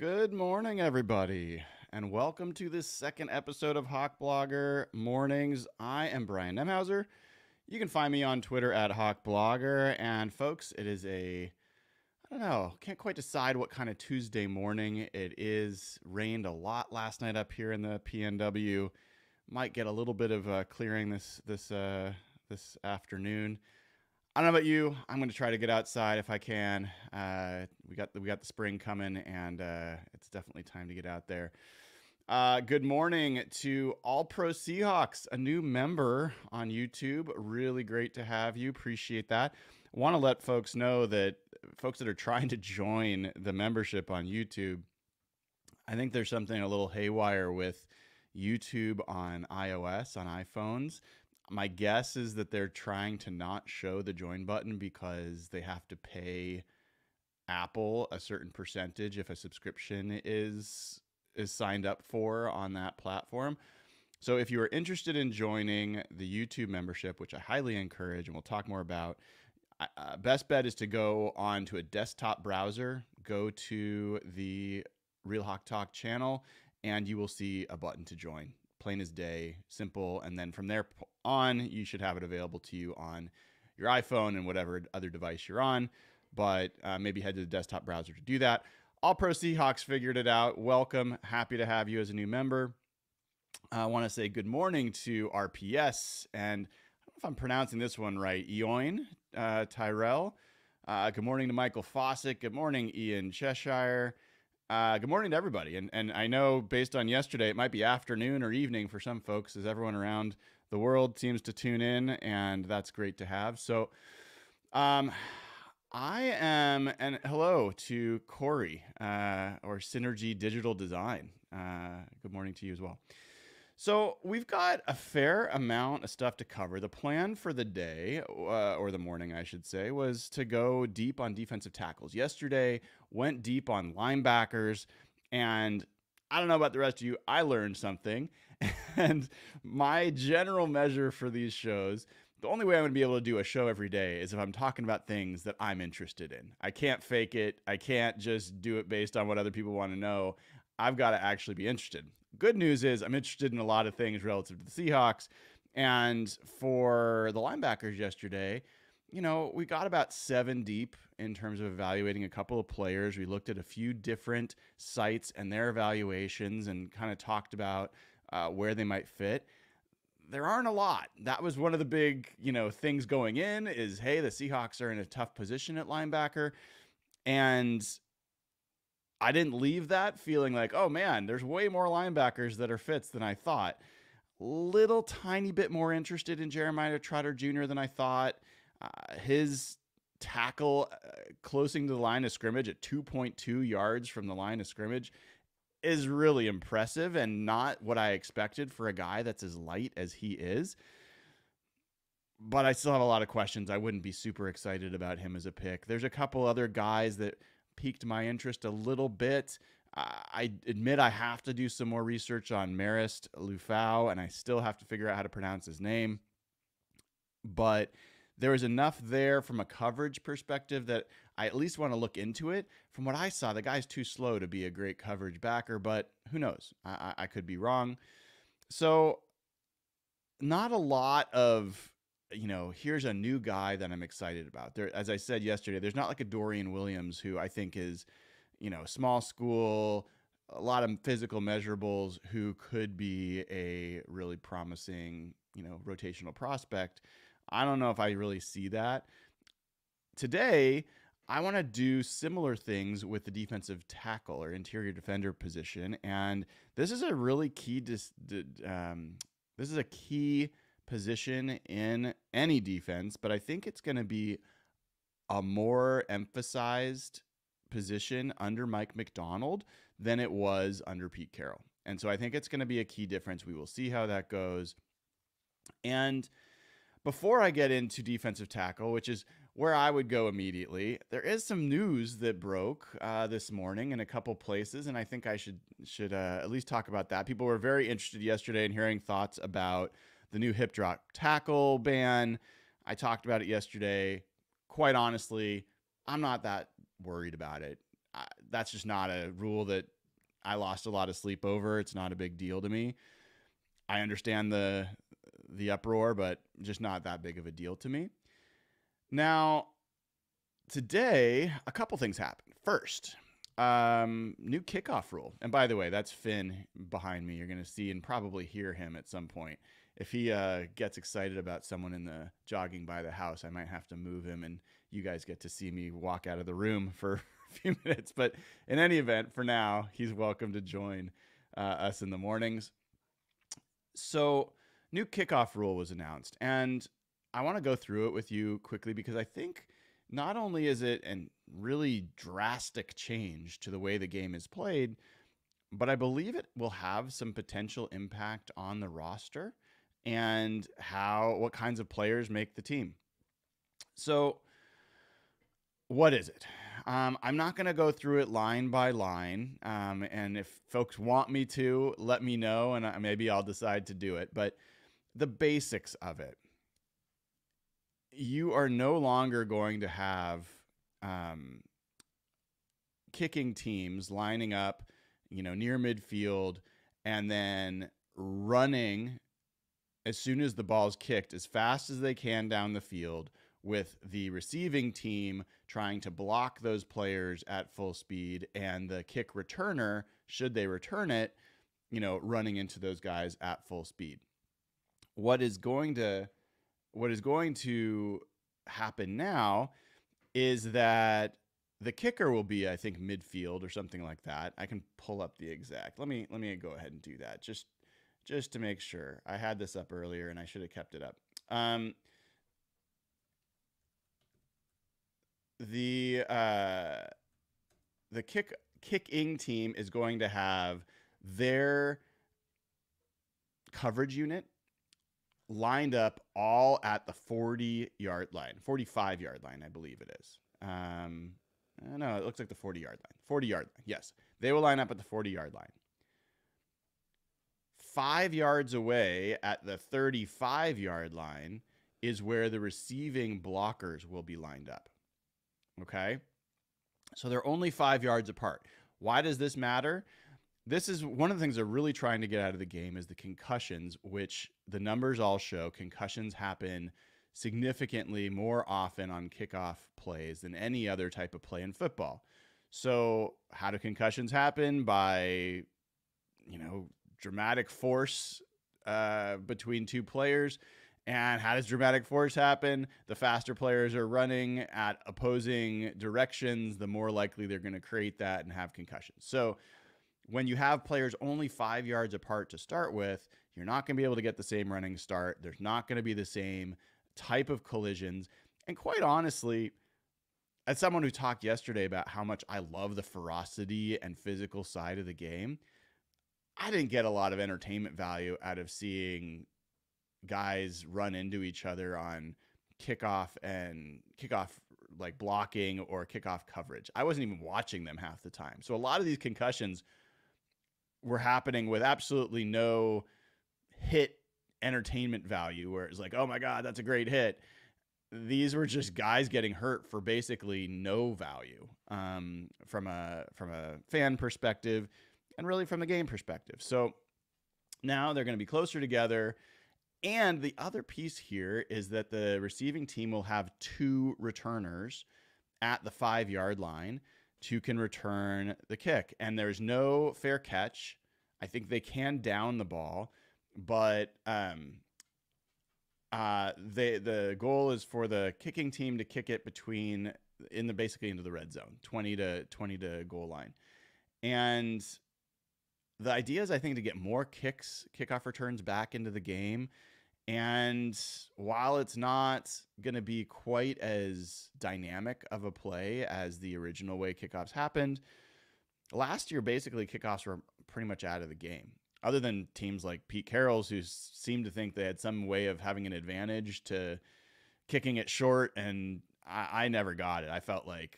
Good morning, everybody, and welcome to this second episode of Hawk Blogger Mornings. I am Brian Nemhauser. You can find me on Twitter at Hawk Blogger. And folks, it is a I don't know, can't quite decide what kind of Tuesday morning it is. Rained a lot last night up here in the PNW. Might get a little bit of uh, clearing this this uh, this afternoon. I don't know about you. I'm going to try to get outside if I can. Uh, we got the, we got the spring coming, and uh, it's definitely time to get out there. Uh, good morning to All Pro Seahawks, a new member on YouTube. Really great to have you. Appreciate that. Want to let folks know that folks that are trying to join the membership on YouTube, I think there's something a little haywire with YouTube on iOS on iPhones my guess is that they're trying to not show the join button because they have to pay Apple a certain percentage if a subscription is is signed up for on that platform. So if you are interested in joining the YouTube membership, which I highly encourage and we'll talk more about, uh, best bet is to go on to a desktop browser, go to the Real Hawk Talk channel, and you will see a button to join plain as day, simple. And then from there on, you should have it available to you on your iPhone and whatever other device you're on. But uh, maybe head to the desktop browser to do that. All Pro Seahawks figured it out. Welcome. Happy to have you as a new member. I want to say good morning to RPS. And I don't know if I'm pronouncing this one right. Eoin uh, Tyrell. Uh, good morning to Michael Fawcett. Good morning, Ian Cheshire. Uh, good morning to everybody. And, and I know based on yesterday, it might be afternoon or evening for some folks as everyone around the world seems to tune in, and that's great to have. So, um, I am, and hello to Corey uh, or Synergy Digital Design. Uh, good morning to you as well. So we've got a fair amount of stuff to cover. The plan for the day, uh, or the morning, I should say, was to go deep on defensive tackles. Yesterday went deep on linebackers, and I don't know about the rest of you. I learned something, and my general measure for these shows. The only way I'm going to be able to do a show every day is if I'm talking about things that I'm interested in. I can't fake it. I can't just do it based on what other people want to know. I've got to actually be interested. Good news is I'm interested in a lot of things relative to the Seahawks. And for the linebackers yesterday, you know, we got about seven deep in terms of evaluating a couple of players. We looked at a few different sites and their evaluations and kind of talked about uh, where they might fit. There aren't a lot. That was one of the big, you know, things going in is hey, the Seahawks are in a tough position at linebacker. And I didn't leave that feeling like, oh man, there's way more linebackers that are fits than I thought. Little tiny bit more interested in Jeremiah Trotter Jr. than I thought. Uh, his tackle uh, closing to the line of scrimmage at 2.2 yards from the line of scrimmage is really impressive and not what I expected for a guy that's as light as he is. But I still have a lot of questions. I wouldn't be super excited about him as a pick. There's a couple other guys that piqued my interest a little bit. I admit I have to do some more research on Marist Liufau, and I still have to figure out how to pronounce his name. But there was enough there from a coverage perspective that I at least want to look into it. From what I saw, the guy's too slow to be a great coverage backer, but who knows? I, I could be wrong. So, not a lot of you know, here's a new guy that I'm excited about. There, as I said yesterday, there's not like a Dorian Williams who I think is, you know, small school, a lot of physical measurables, who could be a really promising, you know, rotational prospect. I don't know if I really see that. Today, I want to do similar things with the defensive tackle or interior defender position, and this is a really key. Dis- um, this is a key position in any defense, but I think it's going to be a more emphasized position under Mike Macdonald than it was under Pete Carroll. And so I think it's going to be a key difference. We will see how that goes. And before I get into defensive tackle, which is where I would go immediately, there is some news that broke uh, this morning in a couple places, and I think I should should uh, at least talk about that. People were very interested yesterday in hearing thoughts about the new hip drop tackle ban. I talked about it yesterday. Quite honestly, I'm not that worried about it. that's just not a rule that I lost a lot of sleep over. It's not a big deal to me. I understand the the uproar, but just not that big of a deal to me. Now, today, a couple things happened. First, um, new kickoff rule. And by the way, that's Finn behind me. You're going to see and probably hear him at some point. If he uh, gets excited about someone in the jogging by the house, I might have to move him, and you guys get to see me walk out of the room for a few minutes. But in any event, for now, he's welcome to join uh, us in the mornings. So, new kickoff rule was announced, and I want to go through it with you quickly because I think not only is it a really drastic change to the way the game is played, but I believe it will have some potential impact on the roster and how what kinds of players make the team. So, what is it? Um, I'm not going to go through it line by line. Um, and if folks want me to, let me know, and maybe I'll decide to do it. But the basics of it you are no longer going to have um, kicking teams lining up, you know, near midfield and then running as soon as the ball is kicked as fast as they can down the field with the receiving team trying to block those players at full speed and the kick returner should they return it you know running into those guys at full speed what is going to what is going to happen now is that the kicker will be, I think, midfield or something like that. I can pull up the exact. Let me let me go ahead and do that just just to make sure. I had this up earlier and I should have kept it up. Um, the uh, the kick kicking team is going to have their coverage unit lined up all at the 40 yard line, 45 yard line, I believe it is. Um, no, it looks like the 40 yard line. 40 yard line. Yes. They will line up at the 40 yard line. Five yards away at the 35 yard line is where the receiving blockers will be lined up. Okay. So they're only five yards apart. Why does this matter? this is one of the things they're really trying to get out of the game is the concussions, which the numbers all show concussions happen significantly more often on kickoff plays than any other type of play in football. So, how do concussions happen? By, you know, dramatic force uh, between two players. And how does dramatic force happen? The faster players are running at opposing directions, the more likely they're going to create that and have concussions. So, when you have players only five yards apart to start with, you're not going to be able to get the same running start. There's not going to be the same type of collisions. And quite honestly, as someone who talked yesterday about how much I love the ferocity and physical side of the game, I didn't get a lot of entertainment value out of seeing guys run into each other on kickoff and kickoff like blocking or kickoff coverage. I wasn't even watching them half the time. So a lot of these concussions were happening with absolutely no hit entertainment value where it's like, oh my God, that's a great hit. These were just guys getting hurt for basically no value um, from a from a fan perspective and really from the game perspective. So now they're going to be closer together. And the other piece here is that the receiving team will have two returners at the five yard line two can return the kick. And there's no fair catch. I think they can down the ball, but um, uh, they the goal is for the kicking team to kick it between in the basically into the red zone, twenty to twenty to goal line, and the idea is I think to get more kicks, kickoff returns back into the game and while it's not going to be quite as dynamic of a play as the original way kickoffs happened, last year basically kickoffs were pretty much out of the game. Other than teams like Pete Carroll's, who seemed to think they had some way of having an advantage to kicking it short, and I, I never got it. I felt like,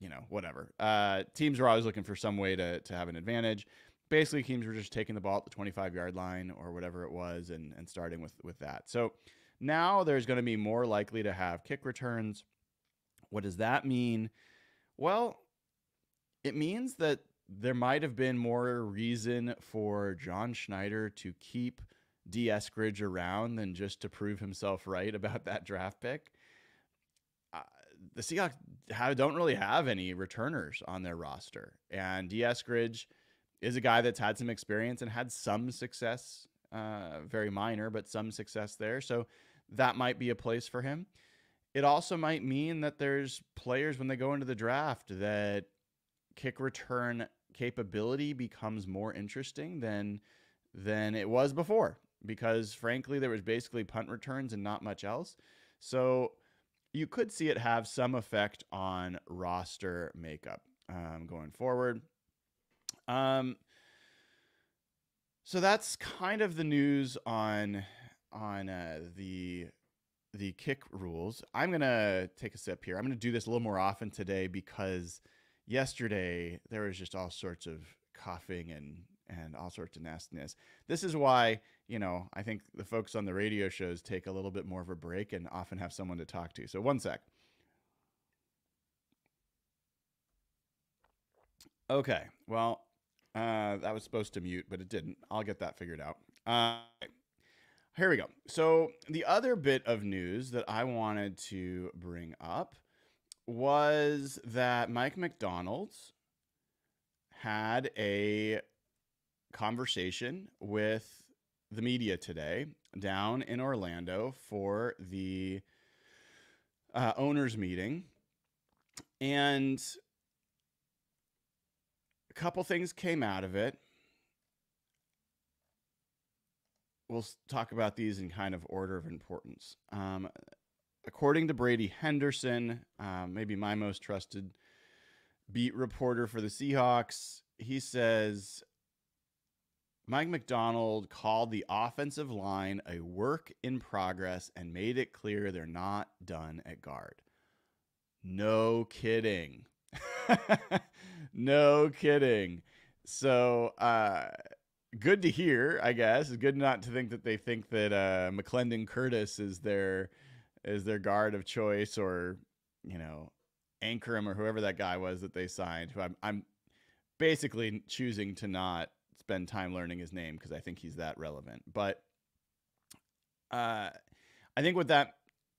you know, whatever. Uh, teams were always looking for some way to to have an advantage basically teams were just taking the ball at the 25 yard line or whatever it was and, and starting with, with that. So now there's going to be more likely to have kick returns. What does that mean? Well, it means that there might have been more reason for John Schneider to keep Dee Eskridge around than just to prove himself right about that draft pick. Uh, the Seahawks have, don't really have any returners on their roster, and Dee Eskridge is a guy that's had some experience and had some success, uh, very minor, but some success there. So that might be a place for him. It also might mean that there's players when they go into the draft that kick return capability becomes more interesting than than it was before because frankly there was basically punt returns and not much else. So you could see it have some effect on roster makeup um, going forward. Um, so that's kind of the news on on uh, the the kick rules. I'm gonna take a sip here. I'm gonna do this a little more often today because yesterday there was just all sorts of coughing and and all sorts of nastiness. This is why, you know, I think the folks on the radio shows take a little bit more of a break and often have someone to talk to. So one sec. Okay. Well, uh, that was supposed to mute, but it didn't. I'll get that figured out. Uh, here we go. So, the other bit of news that I wanted to bring up was that Mike Macdonald had a conversation with the media today down in Orlando for the uh, owners meeting. And couple things came out of it. We'll talk about these in kind of order of importance. Um, according to Brady Henderson, um, maybe my most trusted beat reporter for the Seahawks, he says Mike Macdonald called the offensive line a work in progress and made it clear they're not done at guard. No kidding. no kidding. So, uh, good to hear, I guess. It's good not to think that they think that uh, McClendon Curtis is their is their guard of choice or, you know, Anchrum or whoever that guy was that they signed, who I'm, I'm basically choosing to not spend time learning his name because I think he's that relevant. But uh, I think what that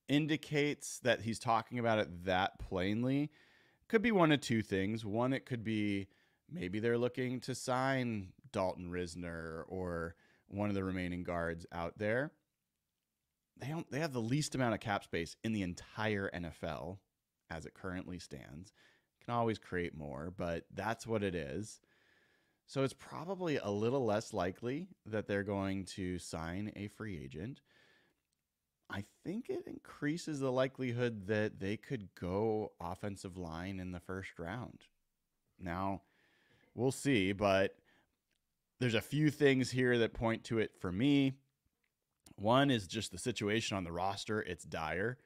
indicates that he's talking about it that plainly could be one of two things. One, it could be maybe they're looking to sign Dalton Risner or one of the remaining guards out there. They don't they have the least amount of cap space in the entire NFL as it currently stands. Can always create more, but that's what it is. So it's probably a little less likely that they're going to sign a free agent. I think it increases the likelihood that they could go offensive line in the first round. Now, we'll see, but there's a few things here that point to it for me. One is just the situation on the roster, it's dire.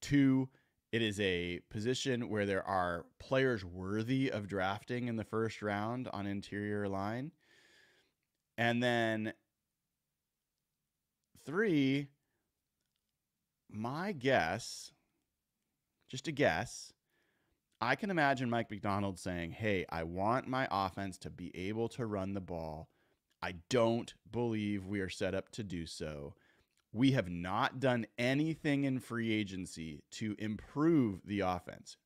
Two, it is a position where there are players worthy of drafting in the first round on interior line. And then three, my guess, just a guess, I can imagine Mike Macdonald saying, Hey, I want my offense to be able to run the ball. I don't believe we are set up to do so we have not done anything in free agency to improve the offense.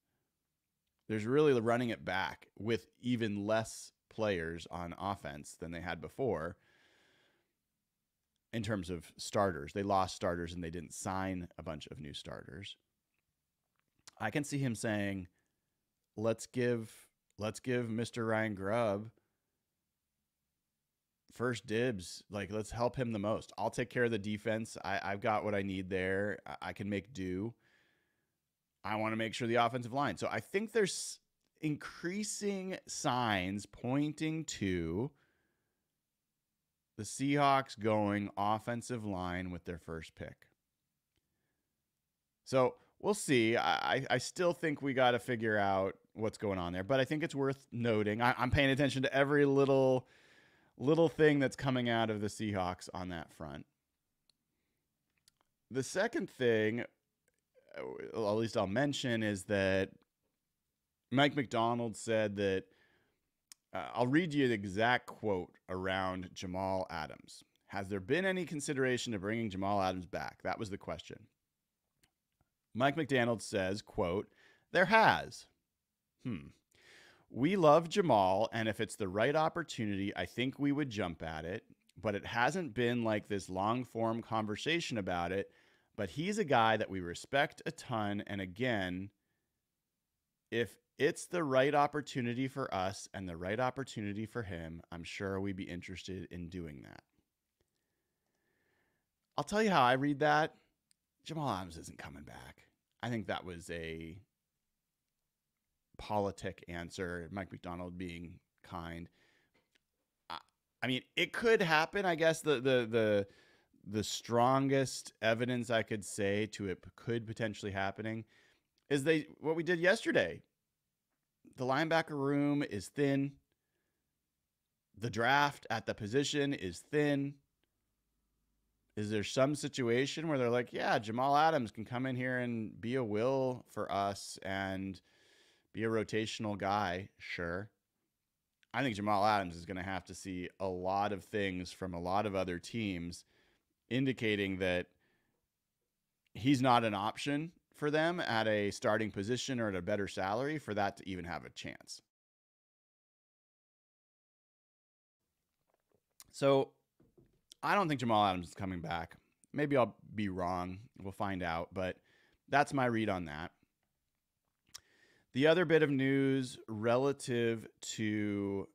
There's really running it back with even less players on offense than they had before in terms of starters. They lost starters and they didn't sign a bunch of new starters. I can see him saying, "Let's give let's give Mr. Ryan Grubb first dibs. Like, let's help him the most. I'll take care of the defense. I, I've got what I need there. I, I can make do. I want to make sure the offensive line. So I think there's increasing signs pointing to the Seahawks going offensive line with their first pick. So we'll see. I, I still think we got to figure out what's going on there, but I think it's worth noting. I, I'm paying attention to every little little thing that's coming out of the Seahawks on that front. The second thing, uh, at least I'll mention, is that Mike Macdonald said that Uh, I'll read you the exact quote around Jamal Adams. Has there been any consideration of bringing Jamal Adams back? That was the question. Mike Macdonald says, quote, there has. Hmm. We love Jamal, and if it's the right opportunity, I think we would jump at it. But it hasn't been like this long form conversation about it. But he's a guy that we respect a ton. And again, if it's the right opportunity for us and the right opportunity for him, I'm sure we'd be interested in doing that. I'll tell you how I read that. Jamal Adams isn't coming back. I think that was a politic answer. Mike Macdonald being kind. I, I mean, it could happen. I guess the the the the strongest evidence I could say to it could potentially happening is they what we did yesterday. The linebacker room is thin. The draft at the position is thin. Is there some situation where they're like, yeah, Jamal Adams can come in here and be a will for us and be a rotational guy? Sure. I think Jamal Adams is going to have to see a lot of things from a lot of other teams indicating that he's not an option for them at a starting position or at a better salary for that to even have a chance. So I don't think Jamal Adams is coming back. Maybe I'll be wrong. We'll find out, but that's my read on that. The other bit of news relative to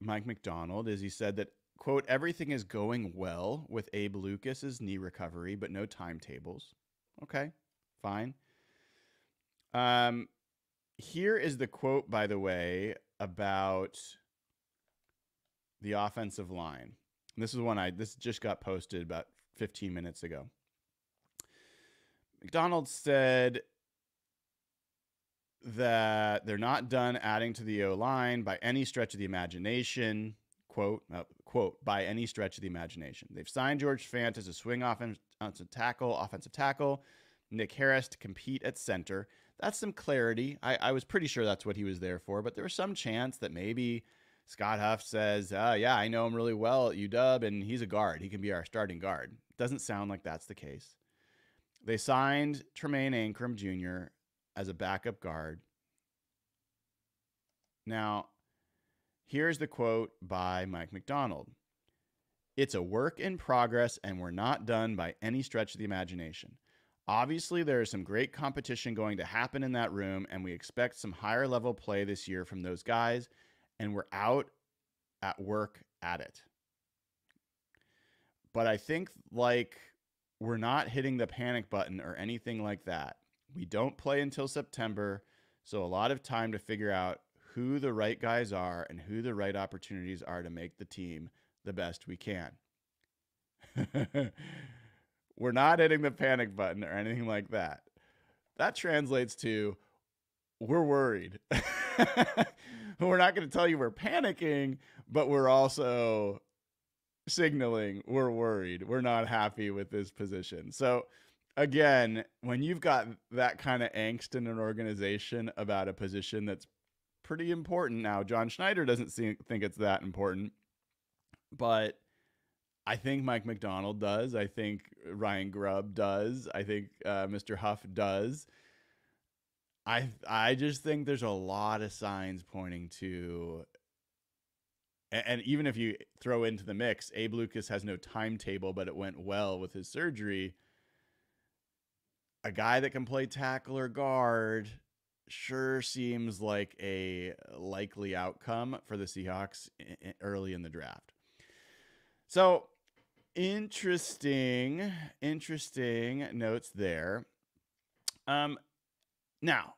Mike Macdonald is he said that, quote, everything is going well with Abe Lucas's knee recovery, but no timetables. Okay, fine. Um, here is the quote, by the way, about the offensive line. This is one I this just got posted about 15 minutes ago. Macdonald said that they're not done adding to the O line by any stretch of the imagination. Quote, uh, quote, by any stretch of the imagination. They've signed George Fant as a swing offensive tackle, offensive tackle, Nick Harris to compete at center. That's some clarity. I, I was pretty sure that's what he was there for, but there was some chance that maybe Scott Huff says, uh, yeah, I know him really well at UW, and he's a guard. He can be our starting guard. Doesn't sound like that's the case. They signed Tremaine Anchrum Jr as a backup guard. Now, here's the quote by Mike Macdonald It's a work in progress, and we're not done by any stretch of the imagination. Obviously, there is some great competition going to happen in that room, and we expect some higher level play this year from those guys, and we're out at work at it. But I think, like, we're not hitting the panic button or anything like that. We don't play until September, so a lot of time to figure out who the right guys are and who the right opportunities are to make the team the best we can. We're not hitting the panic button or anything like that. That translates to we're worried. we're not going to tell you we're panicking, but we're also signaling we're worried. We're not happy with this position. So again, when you've got that kind of angst in an organization about a position that's pretty important now, John Schneider doesn't see, think it's that important, but I think Mike Macdonald does. I think Ryan Grubb does. I think uh, Mr. Huff does. I I just think there's a lot of signs pointing to and, even if you throw into the mix, Abe Lucas has no timetable, but it went well with his surgery a guy that can play tackle or guard sure seems like a likely outcome for the Seahawks early in the draft. So, interesting, interesting notes there. Um, now,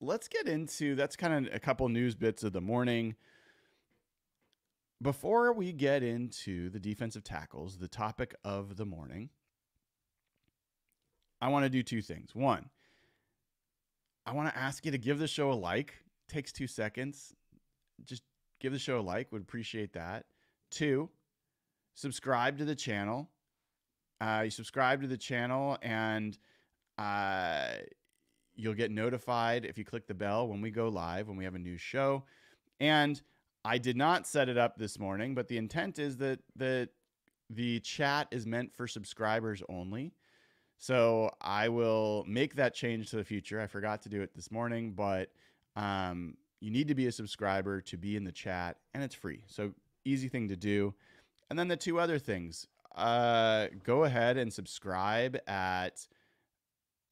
let's get into that's kind of a couple news bits of the morning. Before we get into the defensive tackles, the topic of the morning, I want to do two things. One, I want to ask you to give the show a like. It takes two seconds. Just give the show a like. Would appreciate that. Two, subscribe to the channel. Uh, you subscribe to the channel and uh, you'll get notified if you click the bell when we go live, when we have a new show. And I did not set it up this morning, but the intent is that that the chat is meant for subscribers only. So I will make that change to the future. I forgot to do it this morning, but um, you need to be a subscriber to be in the chat, and it's free. So easy thing to do. And then the two other things uh, go ahead and subscribe at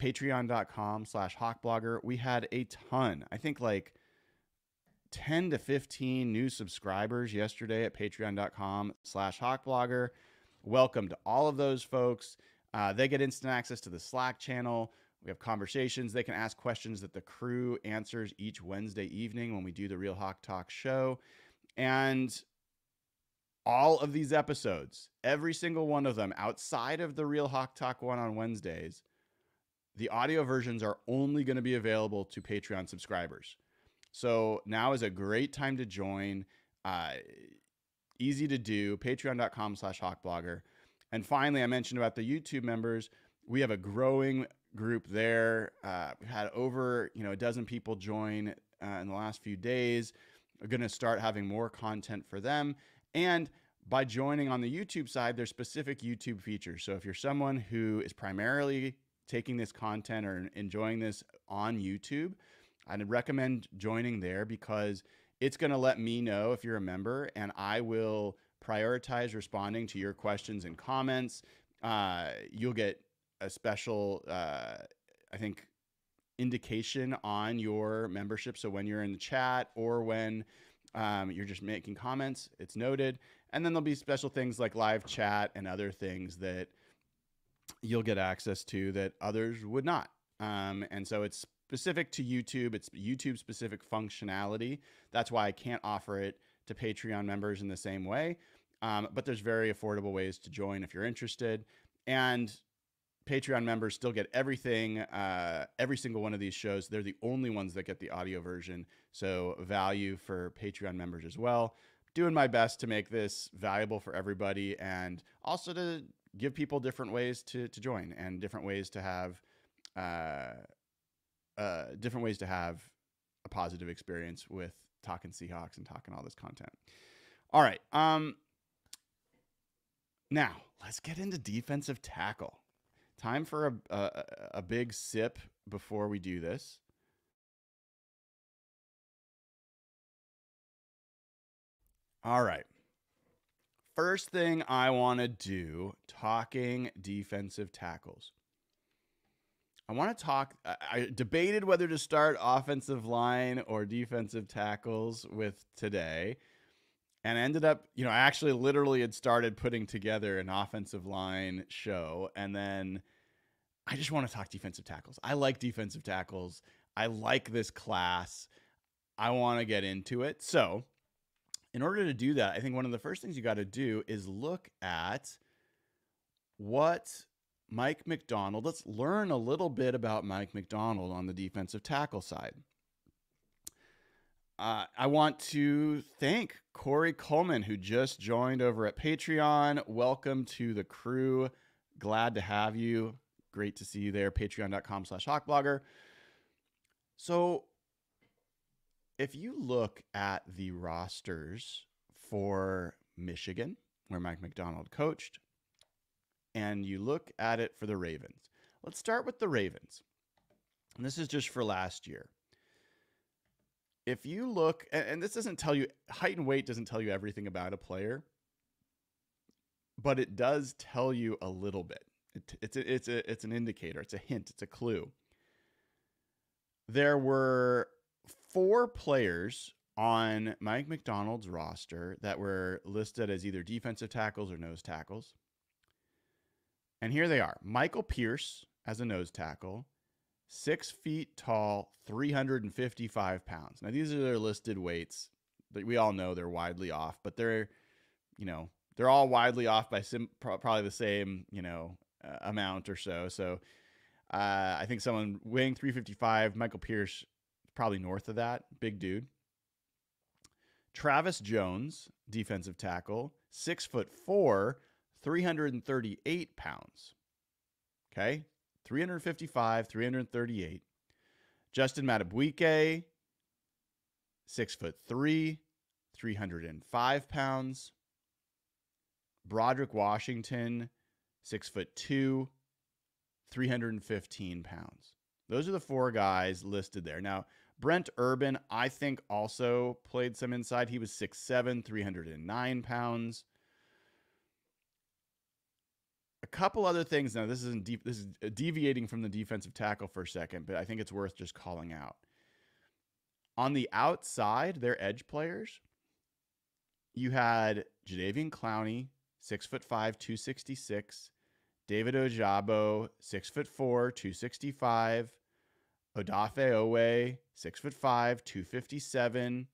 patreon.com slash hawkblogger. We had a ton, I think like 10 to 15 new subscribers yesterday at patreon.com slash hawkblogger. Welcome to all of those folks. Uh, they get instant access to the Slack channel. We have conversations. They can ask questions that the crew answers each Wednesday evening when we do the Real Hawk Talk show. And all of these episodes, every single one of them outside of the Real Hawk Talk one on Wednesdays, the audio versions are only going to be available to Patreon subscribers. So now is a great time to join. Uh, easy to do. Patreon.com slash hawkblogger. And finally, I mentioned about the YouTube members. We have a growing group there. Uh, we've had over you know a dozen people join uh, in the last few days. We're going to start having more content for them. And by joining on the YouTube side, there's specific YouTube features. So if you're someone who is primarily taking this content or enjoying this on YouTube, I'd recommend joining there because it's going to let me know if you're a member and I will prioritize responding to your questions and comments. Uh, you'll get a special, uh, I think, indication on your membership. So when you're in the chat or when um, you're just making comments, it's noted. And then there'll be special things like live chat and other things that you'll get access to that others would not. Um, and so it's specific to YouTube. It's YouTube specific functionality. That's why I can't offer it to Patreon members in the same way. Um, but there's very affordable ways to join if you're interested. And Patreon members still get everything, uh, every single one of these shows. They're the only ones that get the audio version. So, value for Patreon members as well. Doing my best to make this valuable for everybody and also to give people different ways to, to join and different ways to have uh, uh, different ways to have a positive experience with talking Seahawks and talking all this content. All right. Um, now let's get into defensive tackle. Time for a, a, a big sip before we do this. All right. First thing I want to do talking defensive tackles. I want to talk. I debated whether to start offensive line or defensive tackles with today and ended up, you know, I actually literally had started putting together an offensive line show. And then I just want to talk defensive tackles. I like defensive tackles. I like this class. I want to get into it. So, in order to do that, I think one of the first things you got to do is look at what Mike Macdonald, Let's learn a little bit about Mike Macdonald on the defensive tackle side. Uh, I want to thank Corey Coleman, who just joined over at Patreon. Welcome to the crew. Glad to have you. Great to see you there. Patreon.com slash hawkblogger. So if you look at the rosters for Michigan, where Mike Macdonald coached, and you look at it for the Ravens. Let's start with the Ravens. And this is just for last year. If you look, and this doesn't tell you, height and weight doesn't tell you everything about a player, but it does tell you a little bit. It, it's, a, it's, a, it's an indicator, it's a hint, it's a clue. There were four players on Mike Macdonald's roster that were listed as either defensive tackles or nose tackles. And here they are Michael Pierce as a nose tackle, six feet tall, 355 pounds. Now, these are their listed weights. We all know they're widely off, but they're, you know, they're all widely off by sim- probably the same, you know, uh, amount or so. So uh, I think someone weighing 355, Michael Pierce, probably north of that. Big dude. Travis Jones, defensive tackle, six foot four, 338 pounds. Okay. 355, 338. Justin Madubuike, six foot three, 305 pounds. Broderick Washington, six foot two, 315 pounds. Those are the four guys listed there. Now, Brent Urban, I think, also played some inside. He was 6'7, 309 pounds. A couple other things. Now, this isn't deep, this is deviating from the defensive tackle for a second, but I think it's worth just calling out. On the outside, their edge players, you had Jadeveon Clowney, six foot five, 266. David Ojabo, six foot four, 265. Odafe Oweh, six foot five, 257.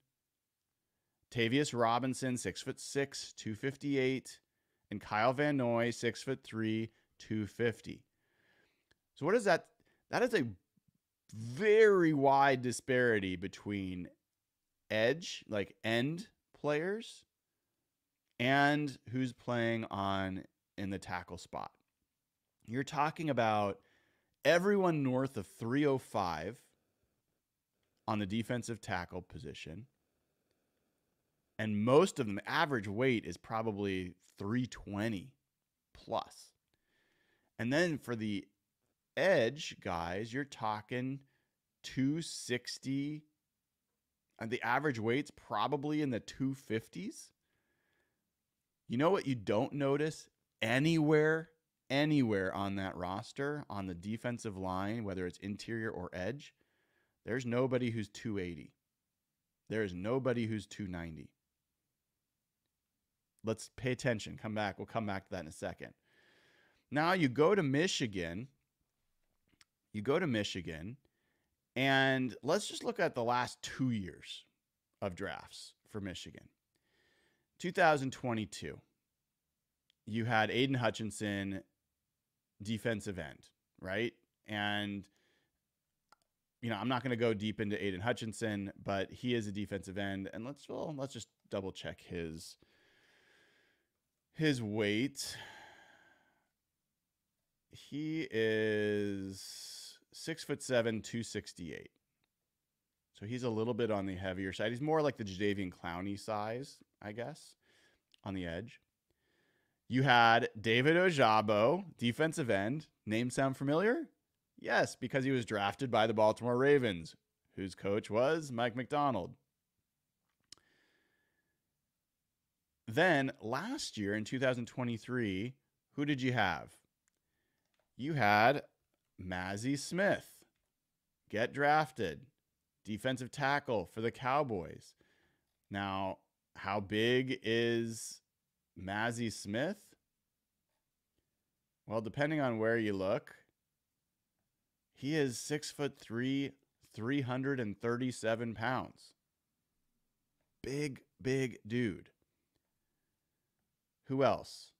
Tavius Robinson, six foot six, 258. And Kyle Van Noy, six foot three, 250. So what is that? That is a very wide disparity between edge, like end players, and who's playing on in the tackle spot. You're talking about everyone north of 305 on the defensive tackle position. And most of them, average weight is probably 320 plus. And then for the edge guys, you're talking 260. And the average weight's probably in the 250s. You know what you don't notice anywhere anywhere on that roster on the defensive line, whether it's interior or edge, there's nobody who's 280. There is nobody who's 290. Let's pay attention. Come back. We'll come back to that in a second. Now you go to Michigan. You go to Michigan, and let's just look at the last two years of drafts for Michigan. 2022, you had Aidan Hutchinson defensive end, right? And you know, I'm not going to go deep into Aidan Hutchinson, but he is a defensive end, and let's well, let's just double check his his weight. He is six foot seven, two sixty eight. So he's a little bit on the heavier side. He's more like the Jadeveon Clowney size, I guess, on the edge. You had David Ojabo, defensive end. Name sound familiar? Yes, because he was drafted by the Baltimore Ravens, whose coach was Mike Macdonald. Then last year in 2023, who did you have? You had Mazi Smith get drafted, defensive tackle for the Cowboys. Now, how big is Mazi Smith? Well, depending on where you look, he is six foot three, 337 pounds. Big, big dude. Who else?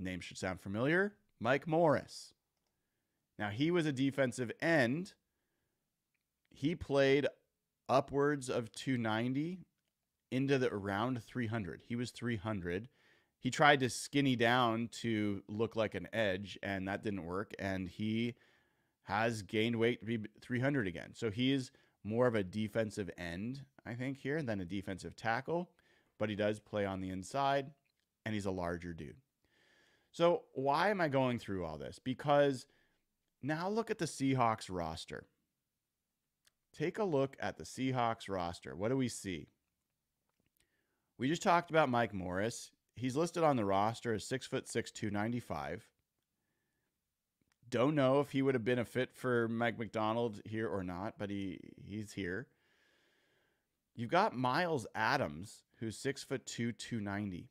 Name should sound familiar. Mike Morris. Now, he was a defensive end. He played upwards of 290 into the around 300. He was 300. He tried to skinny down to look like an edge, and that didn't work. And he has gained weight to be 300 again. So he's more of a defensive end, I think, here than a defensive tackle, but he does play on the inside, and he's a larger dude. So why am I going through all this? Because now look at the Seahawks roster. Take a look at the Seahawks roster. What do we see? We just talked about Mike Morris. He's listed on the roster as six foot six, two ninety five. Don't know if he would have been a fit for Mike Macdonald here or not, but he he's here. You've got Myles Adams, who's six foot two, two ninety.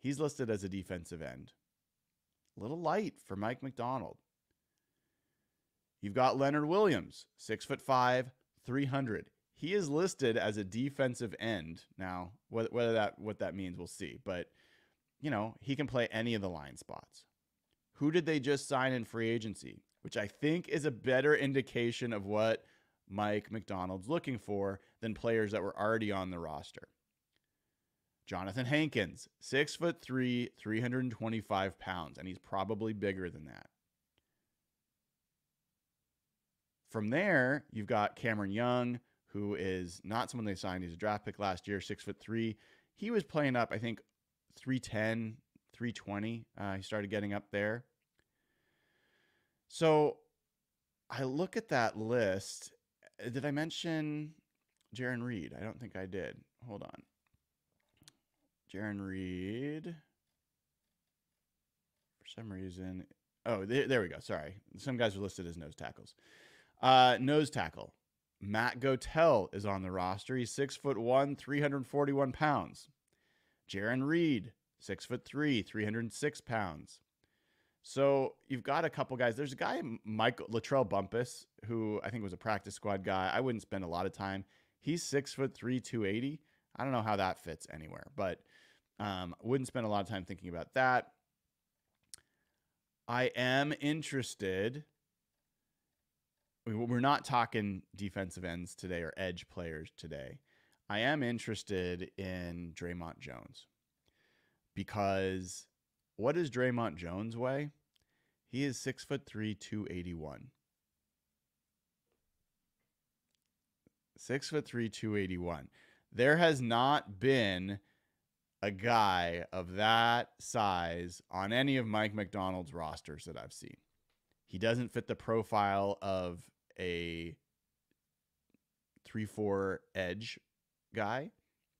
He's listed as a defensive end. A little light for Mike Macdonald. You've got Leonard Williams, six foot five, 300. He is listed as a defensive end. Now, whether that what that means, we'll see. But you know, he can play any of the line spots. Who did they just sign in free agency? Which I think is a better indication of what Mike Macdonald's looking for than players that were already on the roster. Johnathan Hankins, six foot three, 325 pounds, and he's probably bigger than that. From there, you've got Cameron Young, who is not someone they signed. He's a draft pick last year, six foot three. He was playing up, I think, 310, 320. Uh, he started getting up there. So I look at that list. Uh, did I mention Jarran Reed? I don't think I did. Hold on. Jarran Reed. For some reason. Oh, there, there we go. Sorry. Some guys are listed as nose tackles. Uh, nose tackle. Matt Gotel is on the roster. He's six foot one, 341 pounds. Jarran Reed, six foot three, 306 pounds. So you've got a couple guys. There's a guy, Michael Latrell Bumphus, who I think was a practice squad guy. I wouldn't spend a lot of time. He's six foot three, 280. I don't know how that fits anywhere, but um, wouldn't spend a lot of time thinking about that. I am interested we're not talking defensive ends today or edge players today. I am interested in Dre'Mont Jones because what is Dre'Mont Jones weigh? He is six foot three, two eighty one. Six foot three, two eighty one. There has not been a guy of that size on any of Mike Macdonald's rosters that I've seen. He doesn't fit the profile of a 3 4 edge guy,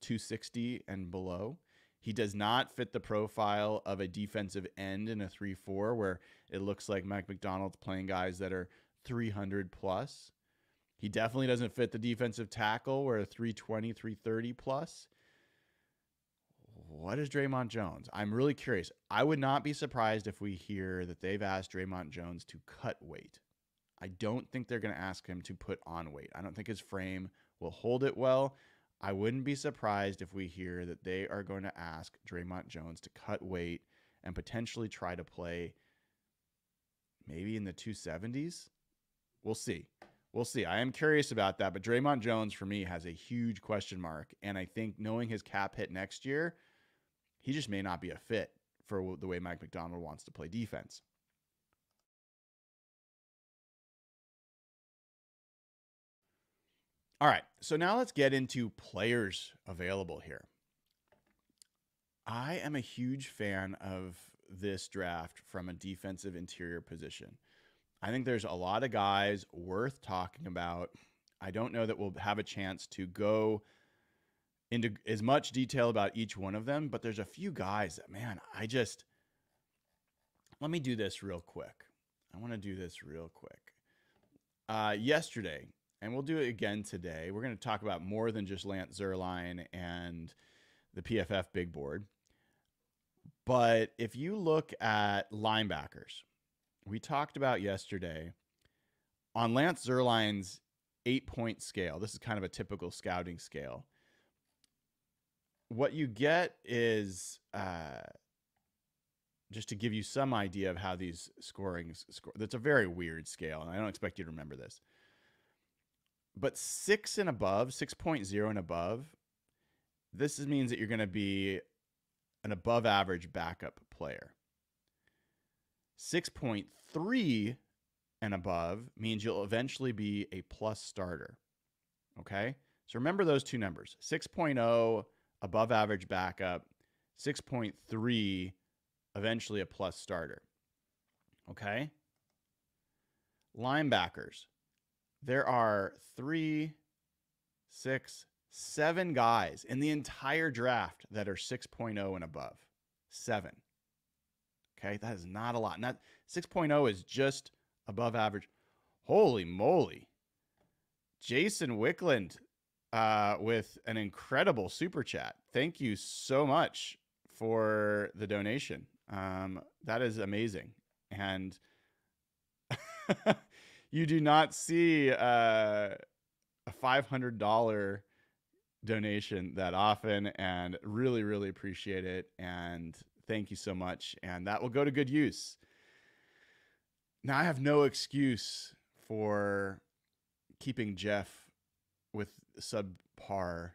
260 and below. He does not fit the profile of a defensive end in a 3 4 where it looks like Mike Macdonald's playing guys that are 300 plus. He definitely doesn't fit the defensive tackle where a 320, 330 plus. What is Dre'Mont Jones? I'm really curious. I would not be surprised if we hear that they've asked Dre'Mont Jones to cut weight. I don't think they're going to ask him to put on weight. I don't think his frame will hold it well. I wouldn't be surprised if we hear that they are going to ask Dre'Mont Jones to cut weight and potentially try to play maybe in the 270s. We'll see. We'll see. I am curious about that, but Dre'Mont Jones for me has a huge question mark. And I think knowing his cap hit next year, he just may not be a fit for the way Mike Macdonald wants to play defense. All right, so now let's get into players available here. I am a huge fan of this draft from a defensive interior position. I think there's a lot of guys worth talking about. I don't know that we'll have a chance to go into as much detail about each one of them, but there's a few guys that, man, I just. Let me do this real quick. I want to do this real quick. Uh, yesterday, and we'll do it again today. We're going to talk about more than just Lance Zierlein and the PFF big board. But if you look at linebackers, we talked about yesterday on Lance Zierlein's eight point scale. This is kind of a typical scouting scale. What you get is uh, just to give you some idea of how these scorings score. That's a very weird scale, and I don't expect you to remember this but six and above, 6.0 and above, this means that you're going to be an above average backup player. 6.3 and above means you'll eventually be a plus starter. Okay? So remember those two numbers 6.0 above average backup, 6.3 eventually a plus starter. Okay? Linebackers there are three, six, seven guys in the entire draft that are 6.0 and above. Seven. Okay, that is not a lot. Not 6.0 is just above average. Holy moly. Jason Wickland uh, with an incredible super chat. Thank you so much for the donation. Um, that is amazing. And you do not see uh, a $500 donation that often and really, really appreciate it. And thank you so much. And that will go to good use. Now, I have no excuse for keeping Jeff with subpar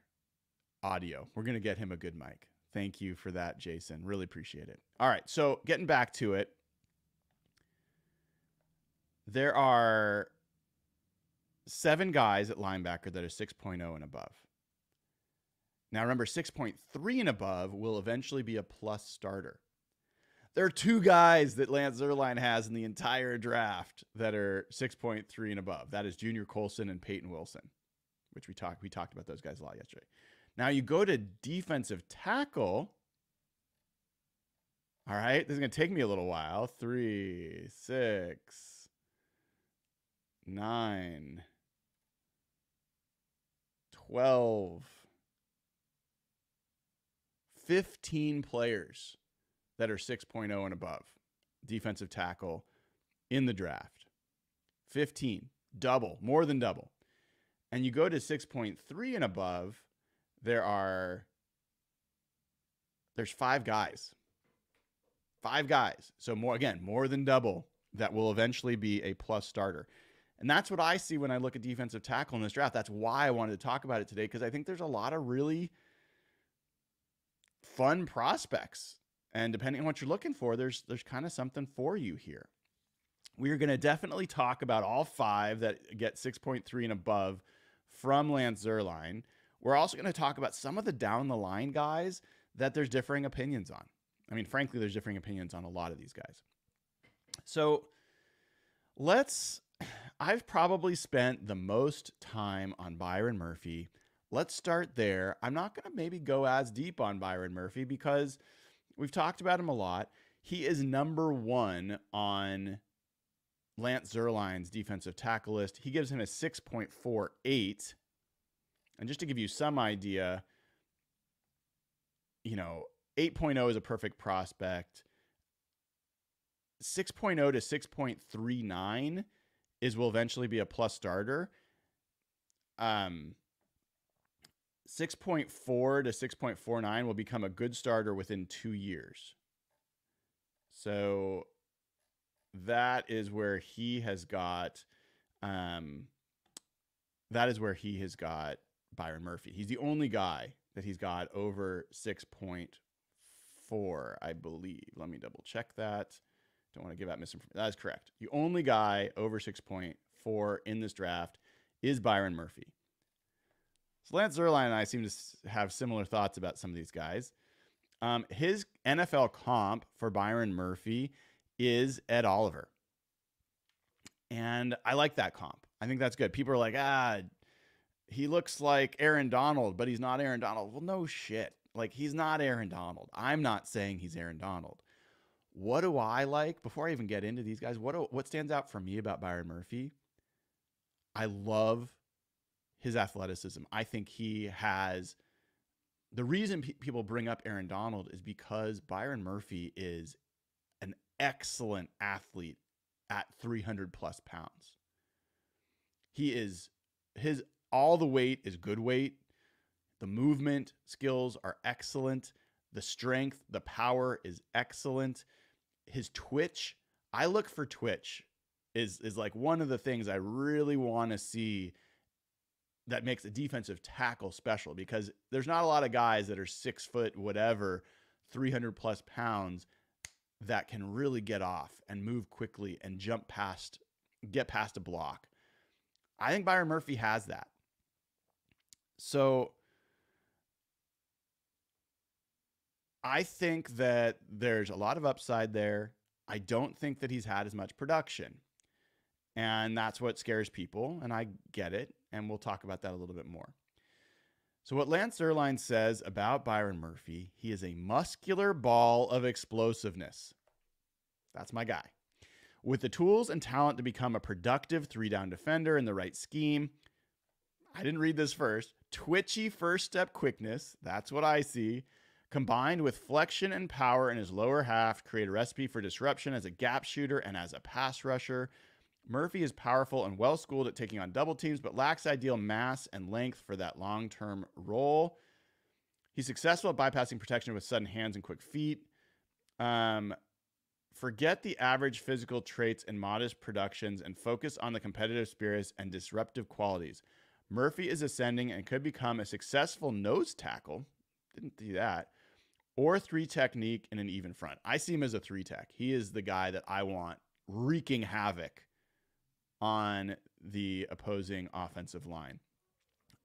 audio. We're going to get him a good mic. Thank you for that, Jason. Really appreciate it. All right. So, getting back to it, there are seven guys at linebacker that are 6.0 and above. Now remember, 6.3 and above will eventually be a plus starter. There are two guys that Lance Zierlein has in the entire draft that are 6.3 and above. That is Junior Colson and Peyton Wilson, which we talked we talked about those guys a lot yesterday. Now you go to defensive tackle. All right, this is going to take me a little while. Three, six, nine, 12, 15 players that are 6.0 and above defensive tackle in the draft. 15, double, more than double. And you go to 6.3 and above, there are there's five guys. Five guys. So more again, more than double that will eventually be a plus starter. And that's what I see when I look at defensive tackle in this draft. That's why I wanted to talk about it today because I think there's a lot of really fun prospects. And depending on what you're looking for, there's there's kind of something for you here. We are going to definitely talk about all five that get 6.3 and above from Lance Zierlein. We're also going to talk about some of the down the line guys that there's differing opinions on. I mean, frankly, there's differing opinions on a lot of these guys. So let's, I've probably spent the most time on Byron Murphy. Let's start there. I'm not going to maybe go as deep on Byron Murphy because we've talked about him a lot. He is number one on Lance Zierlein's defensive tackle list. He gives him a 6.48 and just to give you some idea, you know, 8.0 is a perfect prospect. 6.0 to 6.39 is will eventually be a plus starter. Um 6.4 to 6.49 will become a good starter within 2 years. So that is where he has got um that is where he has got Byron Murphy. He's the only guy that he's got over 6.4, I believe. Let me double check that. Don't want to give out misinformation. That is correct. The only guy over 6.4 in this draft is Byron Murphy. So Lance Zierlein and I seem to have similar thoughts about some of these guys. Um, his NFL comp for Byron Murphy is Ed Oliver. And I like that comp. I think that's good. People are like, ah, he looks like Aaron Donald, but he's not Aaron Donald. Well, no shit. Like he's not Aaron Donald. I'm not saying he's Aaron Donald. What do I like before I even get into these guys? What do, what stands out for me about Byron Murphy? I love his athleticism. I think he has the reason pe- people bring up Aaron Donald is because Byron Murphy is an excellent athlete at 300 plus pounds. He is his all the weight is good weight. The movement skills are excellent. The strength, the power is excellent. His twitch, I look for twitch is is like one of the things I really want to see that makes a defensive tackle special because there's not a lot of guys that are six foot whatever, 300 plus pounds that can really get off and move quickly and jump past, get past a block. I think Byron Murphy has that. So I think that there's a lot of upside there. I don't think that he's had as much production. And that's what scares people. And I get it. And we'll talk about that a little bit more. So, what Lance Zierlein says about Byron Murphy, he is a muscular ball of explosiveness. That's my guy. With the tools and talent to become a productive three down defender in the right scheme, I didn't read this first. Twitchy first step quickness, that's what I see, combined with flexion and power in his lower half, create a recipe for disruption as a gap shooter and as a pass rusher. Murphy is powerful and well schooled at taking on double teams, but lacks ideal mass and length for that long term role. He's successful at bypassing protection with sudden hands and quick feet. Um, forget the average physical traits and modest productions and focus on the competitive spirits and disruptive qualities. Murphy is ascending and could become a successful nose tackle. Didn't see that. Or three technique in an even front. I see him as a three tech. He is the guy that I want wreaking havoc on the opposing offensive line.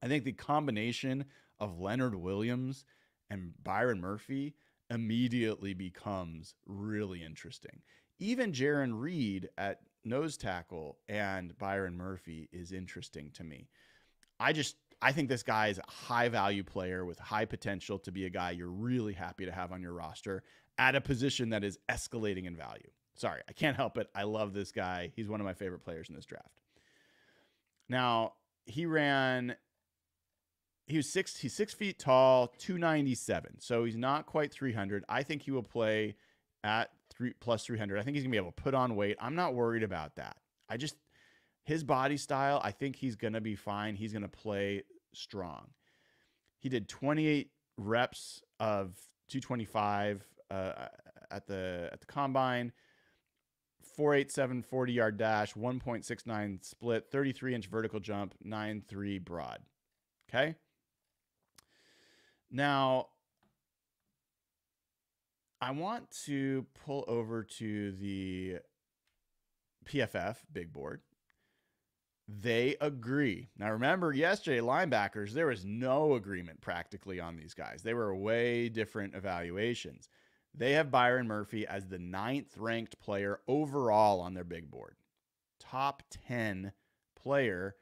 I think the combination of Leonard Williams and Byron Murphy immediately becomes really interesting. Even Jarran Reed at nose tackle and Byron Murphy is interesting to me. I just I think this guy is a high value player with high potential to be a guy you're really happy to have on your roster at a position that is escalating in value. Sorry, I can't help it. I love this guy. He's one of my favorite players in this draft. Now, he ran he was six he's six feet tall 297 so he's not quite 300 i think he will play at three plus 300 i think he's gonna be able to put on weight i'm not worried about that i just his body style i think he's gonna be fine. He's gonna play strong. He did 28 reps of 225 uh, at the at the combine 487 40 yard dash 1.69 split 33 inch vertical jump 9.3 broad. Okay? Now, I want to pull over to the PFF big board. They agree. Now, remember, yesterday, linebackers, there was no agreement practically on these guys. They were way different evaluations. They have Byron Murphy as the ninth ranked player overall on their big board, top 10 player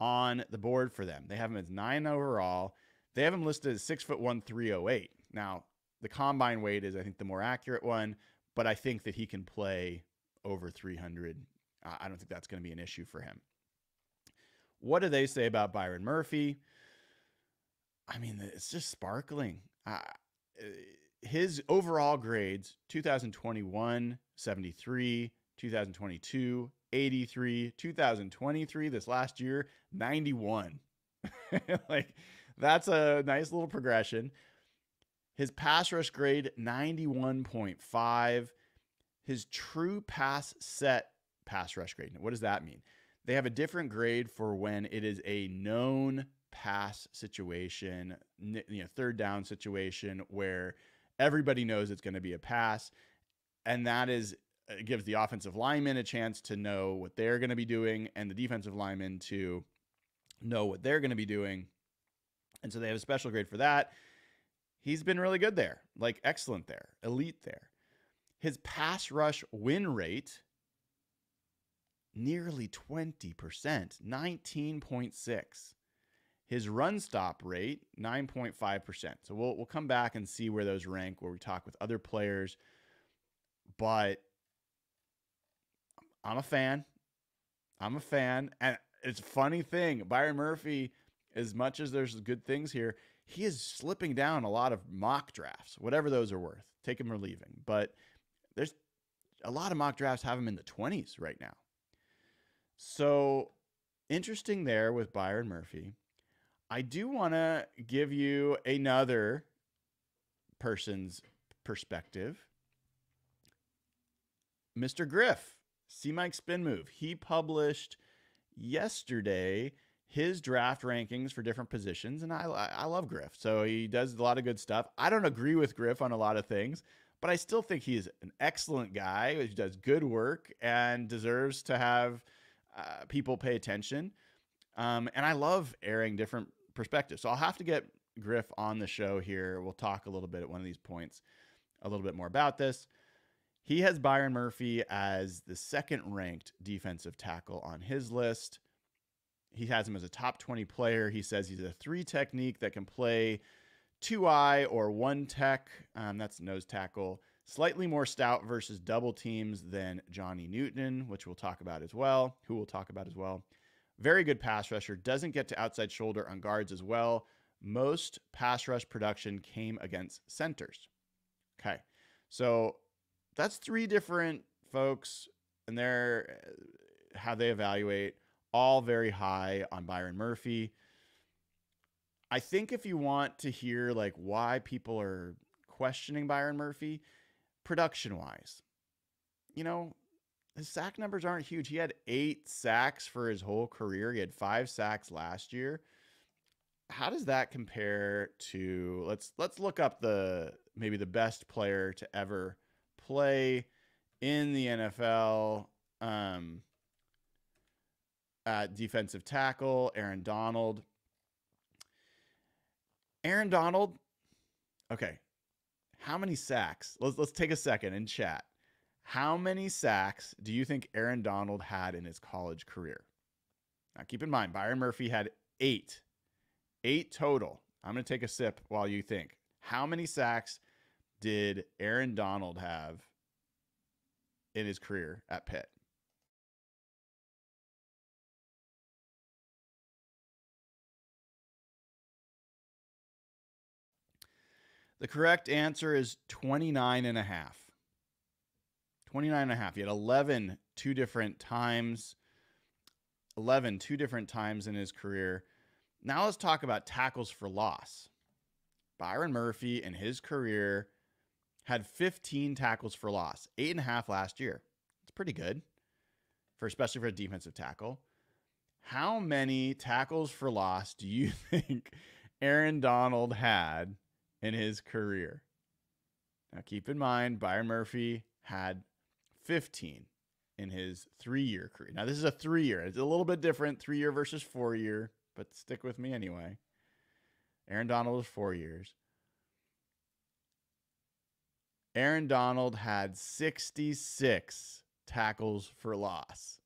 on the board for them. They have him as nine overall. They have him listed as six foot one, 308. Now, the combine weight is, I think, the more accurate one, but I think that he can play over 300. I don't think that's going to be an issue for him. What do they say about Byron Murphy? I mean, it's just sparkling. Uh, his overall grades 2021, 73, 2022, 83, 2023, this last year, 91. like, that's a nice little progression. His pass rush grade 91.5. His true pass set pass rush grade. What does that mean? They have a different grade for when it is a known pass situation, you know, third down situation where everybody knows it's going to be a pass. And that is it gives the offensive lineman a chance to know what they're going to be doing and the defensive lineman to know what they're going to be doing and so they have a special grade for that. He's been really good there, like excellent there, elite there. His pass rush win rate, nearly 20%, 19.6. His run stop rate, 9.5%. So we'll, we'll come back and see where those rank, where we talk with other players. But I'm a fan. I'm a fan. And it's a funny thing. Byron Murphy as much as there's good things here, he is slipping down a lot of mock drafts, whatever those are worth. Take him or leave him. But there's a lot of mock drafts have him in the 20s right now. So interesting there with Byron Murphy. I do want to give you another person's perspective. Mr. Griff, see Mike spin move. He published yesterday his draft rankings for different positions, and I I love Griff. So he does a lot of good stuff. I don't agree with Griff on a lot of things, but I still think he's an excellent guy who does good work and deserves to have uh, people pay attention. Um, and I love airing different perspectives. So I'll have to get Griff on the show here. We'll talk a little bit at one of these points, a little bit more about this. He has Byron Murphy as the second ranked defensive tackle on his list he has him as a top 20 player. He says he's a three technique that can play two eye or one tech. Um, that's nose tackle. Slightly more stout versus double teams than Johnny Newton, which we'll talk about as well, who we'll talk about as well. Very good pass rusher. Doesn't get to outside shoulder on guards as well. Most pass rush production came against centers. Okay. So that's three different folks and their uh, how they evaluate all very high on Byron Murphy. I think if you want to hear like why people are questioning Byron Murphy, production wise, you know, his sack numbers aren't huge. He had eight sacks for his whole career. He had five sacks last year. How does that compare to let's let's look up the maybe the best player to ever play in the NFL. Um, at defensive tackle, Aaron Donald. Aaron Donald, okay. How many sacks? Let's let's take a second and chat. How many sacks do you think Aaron Donald had in his college career? Now keep in mind, Byron Murphy had eight. Eight total. I'm going to take a sip while you think. How many sacks did Aaron Donald have in his career at Pitt? The correct answer is 29 and a half. 29 and a half. He had 11 two different times. 11 two different times in his career. Now let's talk about tackles for loss. Byron Murphy in his career had 15 tackles for loss, eight and a half last year. It's pretty good for especially for a defensive tackle. How many tackles for loss do you think Aaron Donald had in his career? Now keep in mind Byron Murphy had 15 in his three year career. Now, this is a three year. It's a little bit different, three year versus four year, but stick with me anyway. Aaron Donald was four years. Aaron Donald had 66 tackles for loss.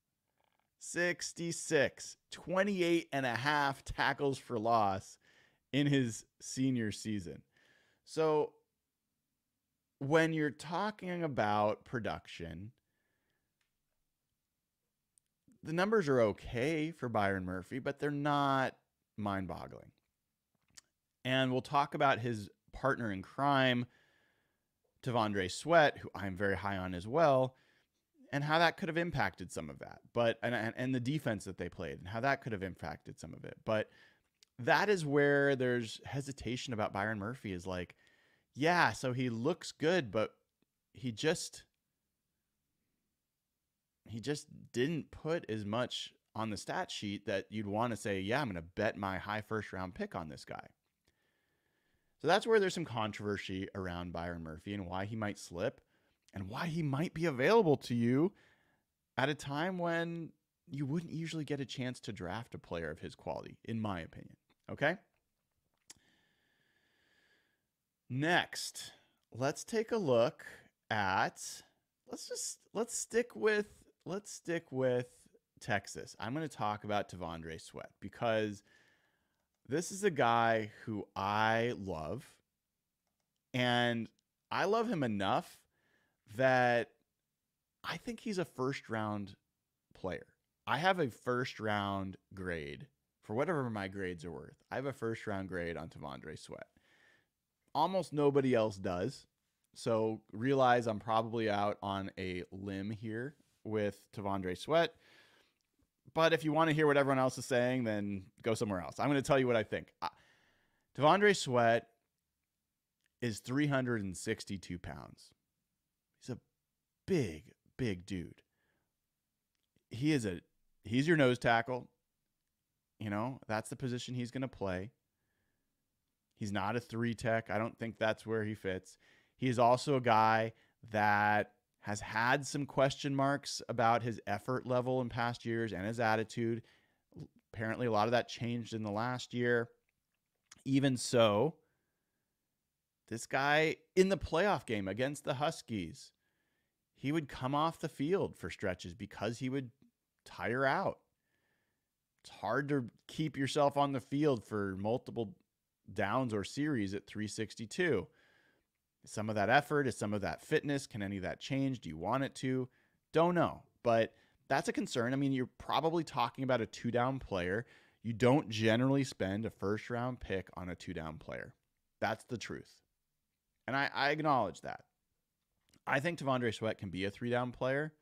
66, 28 and a half tackles for loss in his senior season. So when you're talking about production, the numbers are okay for Byron Murphy, but they're not mind boggling. And we'll talk about his partner in crime, T'Vondre Sweat, who I'm very high on as well, and how that could have impacted some of that. But and, and the defense that they played and how that could have impacted some of it. But that is where there's hesitation about Byron Murphy is like, yeah, so he looks good, but he just he just didn't put as much on the stat sheet that you'd want to say, yeah, I'm going to bet my high first round pick on this guy. So that's where there's some controversy around Byron Murphy and why he might slip and why he might be available to you at a time when you wouldn't usually get a chance to draft a player of his quality, in my opinion. Okay? Next, let's take a look at let's just let's stick with let's stick with Texas. I'm going to talk about T'Vondre Sweat because this is a guy who I love. And I love him enough that I think he's a first round player. I have a first round grade for whatever my grades are worth. I have a first round grade on T'Vondre Sweat. Almost nobody else does. So realize I'm probably out on a limb here with T'Vondre Sweat. But if you want to hear what everyone else is saying, then go somewhere else. I'm going to tell you what I think. Uh, T'Vondre Sweat is 362 pounds. He's a big, big dude. He is a he's your nose tackle. You know, that's the position he's going to play. He's not a three tech. I don't think that's where he fits. He is also a guy that has had some question marks about his effort level in past years and his attitude. Apparently, a lot of that changed in the last year. Even so, this guy in the playoff game against the Huskies, he would come off the field for stretches because he would tire out. It's hard to keep yourself on the field for multiple downs or series at 362. Some of that effort is some of that fitness. Can any of that change? Do you want it to? Don't know. But that's a concern. I mean, you're probably talking about a two down player. You don't generally spend a first round pick on a two down player. That's the truth. And I, I acknowledge that. I think T'Vondre Sweat can be a three down player.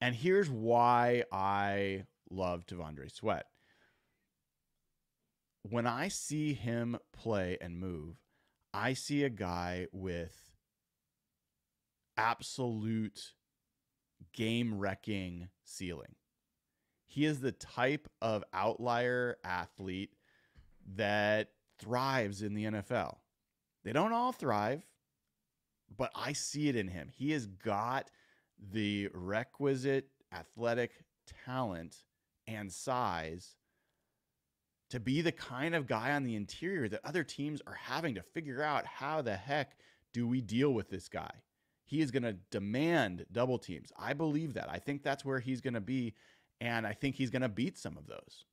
And here's why I love T'Vondre Sweat. When I see him play and move, I see a guy with absolute game wrecking ceiling. He is the type of outlier athlete that thrives in the NFL. They don't all thrive, but I see it in him. He has got the requisite athletic talent and size to be the kind of guy on the interior that other teams are having to figure out how the heck do we deal with this guy? He is going to demand double teams. I believe that. I think that's where he's going to be. And I think he's going to beat some of those.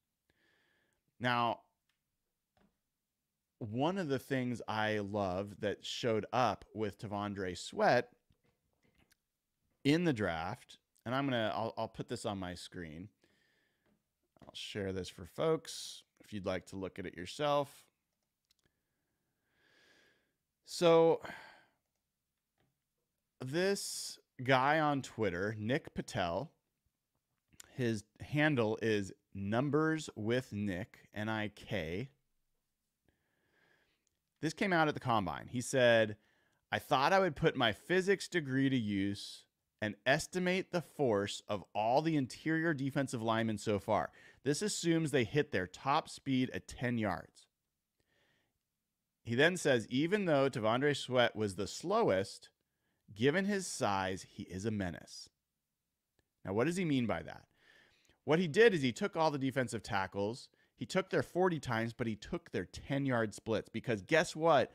Now, one of the things I love that showed up with T'Vondre Sweat in the draft, and I'm gonna I'll put this on my screen. I'll share this for folks you'd like to look at it yourself. So this guy on Twitter, Nick Patel, his handle is numbers with Nick, N I K. This came out at the combine. He said, I thought I would put my physics degree to use and estimate the force of all the interior defensive linemen so far. This assumes they hit their top speed at 10 yards. He then says, even though T'Vondre Sweat was the slowest, given his size, he is a menace. Now, what does he mean by that? What he did is he took all the defensive tackles, he took their 40 times, but he took their 10 yard splits because guess what?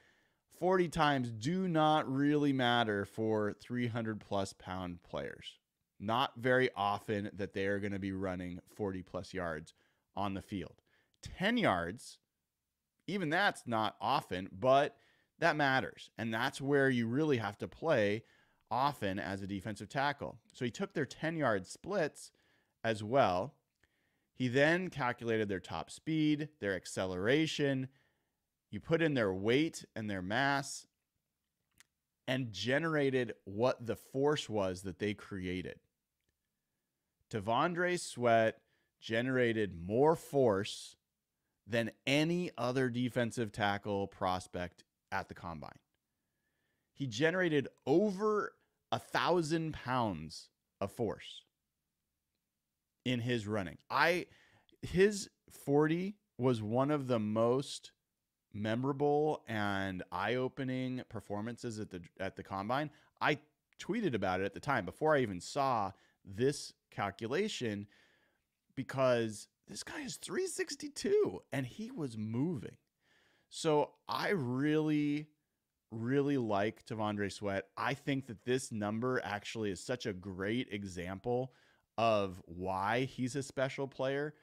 40 times do not really matter for 300 plus pound players. Not very often that they are going to be running 40 plus yards on the field. 10 yards, even that's not often, but that matters. And that's where you really have to play often as a defensive tackle. So he took their 10 yard splits as well. He then calculated their top speed, their acceleration. You put in their weight and their mass and generated what the force was that they created. T'Vondre Sweat generated more force than any other defensive tackle prospect at the combine. He generated over a thousand pounds of force in his running. I his 40 was one of the most memorable and eye-opening performances at the at the combine. I tweeted about it at the time before I even saw this calculation because this guy is 362 and he was moving. So I really really like T'Vondre Sweat. I think that this number actually is such a great example of why he's a special player,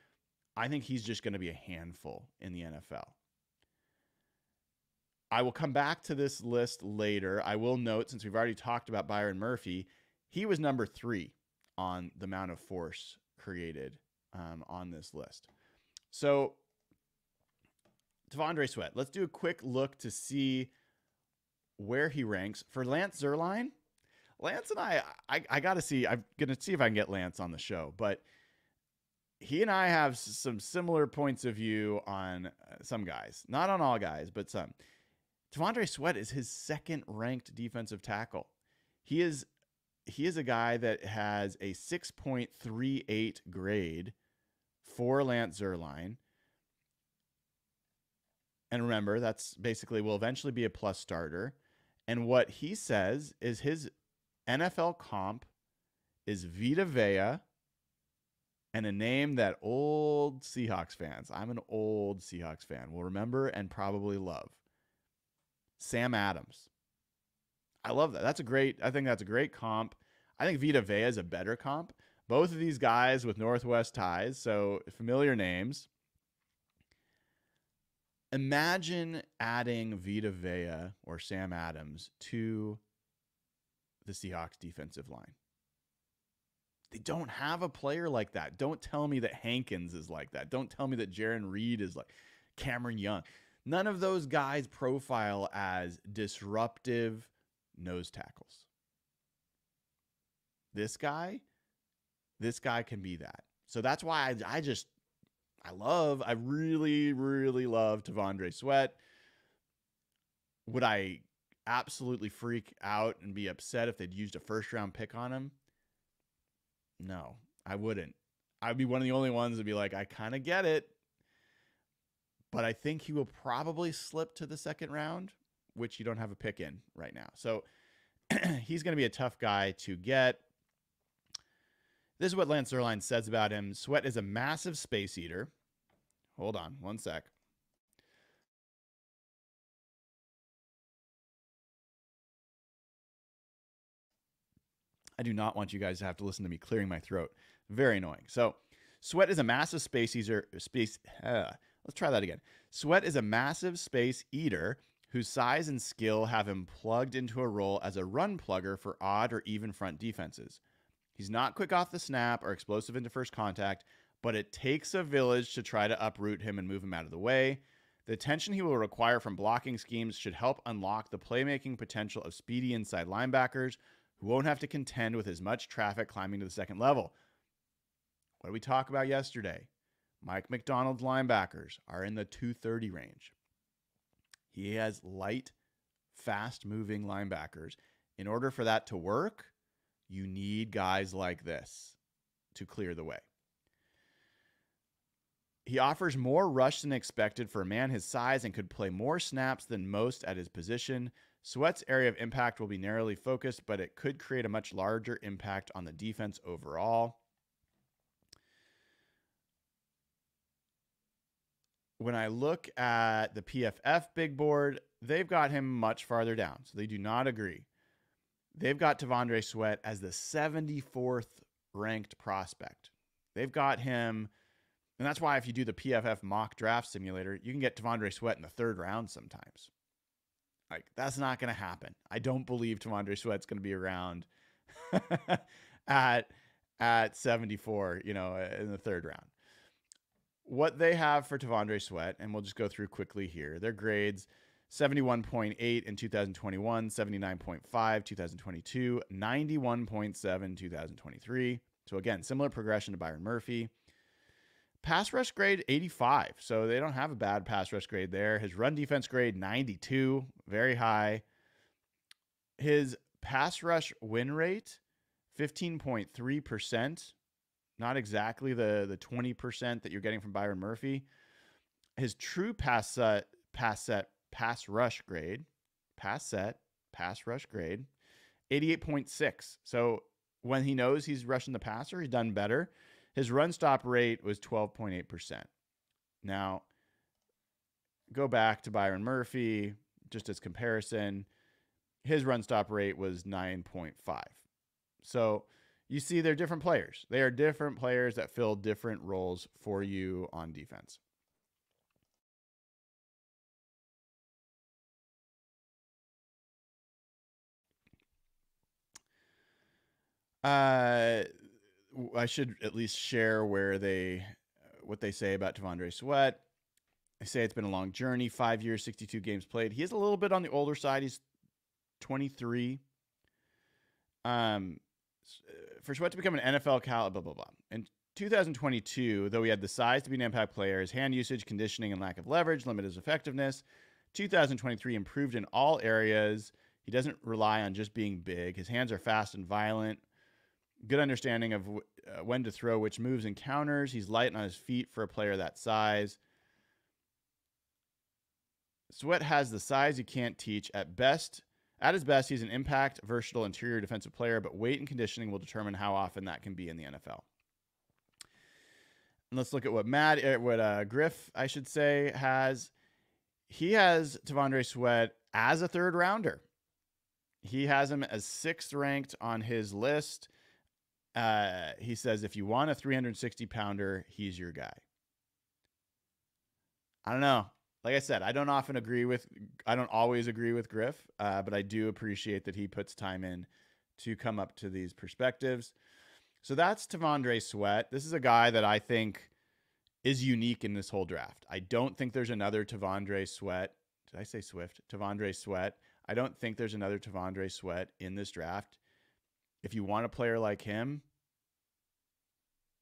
I think he's just going to be a handful in the NFL. I will come back to this list later. I will note, since we've already talked about Byron Murphy, he was number three on the amount of force created um, on this list. So, T'Vondre Sweat, let's do a quick look to see where he ranks. For Lance Zierlein, Lance and I, I, I got to see. I'm gonna see if I can get Lance on the show, but he and I have some similar points of view on uh, some guys, not on all guys, but some. T'Vondre Sweat is his second ranked defensive tackle. He is he is a guy that has a 6.38 grade for Lance Zierlein. And remember, that's basically will eventually be a plus starter. And what he says is his NFL comp is Vita Vea and a name that old Seahawks fans, I'm an old Seahawks fan, will remember and probably love. Sam Adams. I love that. That's a great, I think that's a great comp. I think Vita Vea is a better comp. Both of these guys with Northwest ties, so familiar names. Imagine adding Vita Vea or Sam Adams to the Seahawks defensive line. They don't have a player like that. Don't tell me that Hankins is like that. Don't tell me that Jarran Reed is like Cameron Young. None of those guys profile as disruptive nose tackles. This guy, this guy can be that. So that's why I, I just, I love, I really, really love T'Vondre Sweat. Would I absolutely freak out and be upset if they'd used a first round pick on him? No, I wouldn't. I'd be one of the only ones to be like, I kind of get it. But I think he will probably slip to the second round, which you don't have a pick in right now. So he's going to be a tough guy to get. This is what Lance Zierlein says about him. Sweat is a massive space eater. Hold on one sec. I do not want you guys to have to listen to me clearing my throat. Very annoying. So, Sweat is a massive space eater. Space. Uh, let's try that again. Sweat is a massive space eater whose size and skill have him plugged into a role as a run plugger for odd or even front defenses. He's not quick off the snap or explosive into first contact, but it takes a village to try to uproot him and move him out of the way. The attention he will require from blocking schemes should help unlock the playmaking potential of speedy inside linebackers who won't have to contend with as much traffic climbing to the second level. What did we talk about yesterday? Mike Macdonald's linebackers are in the 230 range. He has light, fast moving linebackers. In order for that to work, you need guys like this to clear the way. He offers more rush than expected for a man his size and could play more snaps than most at his position. Sweat's area of impact will be narrowly focused, but it could create a much larger impact on the defense overall. When I look at the PFF big board, they've got him much farther down, so they do not agree. They've got T'Vondre Sweat as the 74th ranked prospect. They've got him, and that's why if you do the PFF mock draft simulator, you can get T'Vondre Sweat in the third round sometimes. Like that's not going to happen. I don't believe T'Vondre Sweat's going to be around at at 74, you know, in the third round. What they have for T'Vondre Sweat, and we'll just go through quickly here. Their grades 71.8 in 2021, 79.5 2022, 91.7 2023. So again, similar progression to Byron Murphy. Pass rush grade 85. So they don't have a bad pass rush grade there. His run defense grade 92, very high. His pass rush win rate 15.3%. Not exactly the the 20% that you're getting from Byron Murphy. His true pass set pass set pass rush grade, pass set, pass rush grade 88.6. So when he knows he's rushing the passer, he's done better. His run stop rate was 12.8%. Now, go back to Byron Murphy, just as comparison, his run stop rate was 9.5. So you see, they're different players. They are different players that fill different roles for you on defense. Uh, I should at least share where they what they say about T'Vondre Sweat. They say it's been a long journey, five years, 62 games played. He is a little bit on the older side. He's 23. Um, for Sweat to become an NFL caliber, blah, blah, blah. In 2022, though he had the size to be an impact player, his hand usage, conditioning, and lack of leverage limited his effectiveness. 2023 improved in all areas. He doesn't rely on just being big. His hands are fast and violent good understanding of uh, when to throw which moves and counters. He's light on his feet for a player that size. Sweat has the size you can't teach. At best, at his best, he's an impact, versatile interior defensive player, but weight and conditioning will determine how often that can be in the NFL. And let's look at what Matt, uh, what uh, Griff, I should say, has. He has T'Vondre Sweat as a third rounder. He has him as sixth ranked on his list. Uh, he says, if you want a 360 pounder, he's your guy. I don't know. Like I said, I don't often agree with, I don't always agree with Griff, uh, but I do appreciate that he puts time in to come up to these perspectives. So that's T'Vondre Sweat. This is a guy that I think is unique in this whole draft. I don't think there's another T'Vondre Sweat. Did I say Swift? T'Vondre Sweat. I don't think there's another T'Vondre Sweat in this draft if you want a player like him,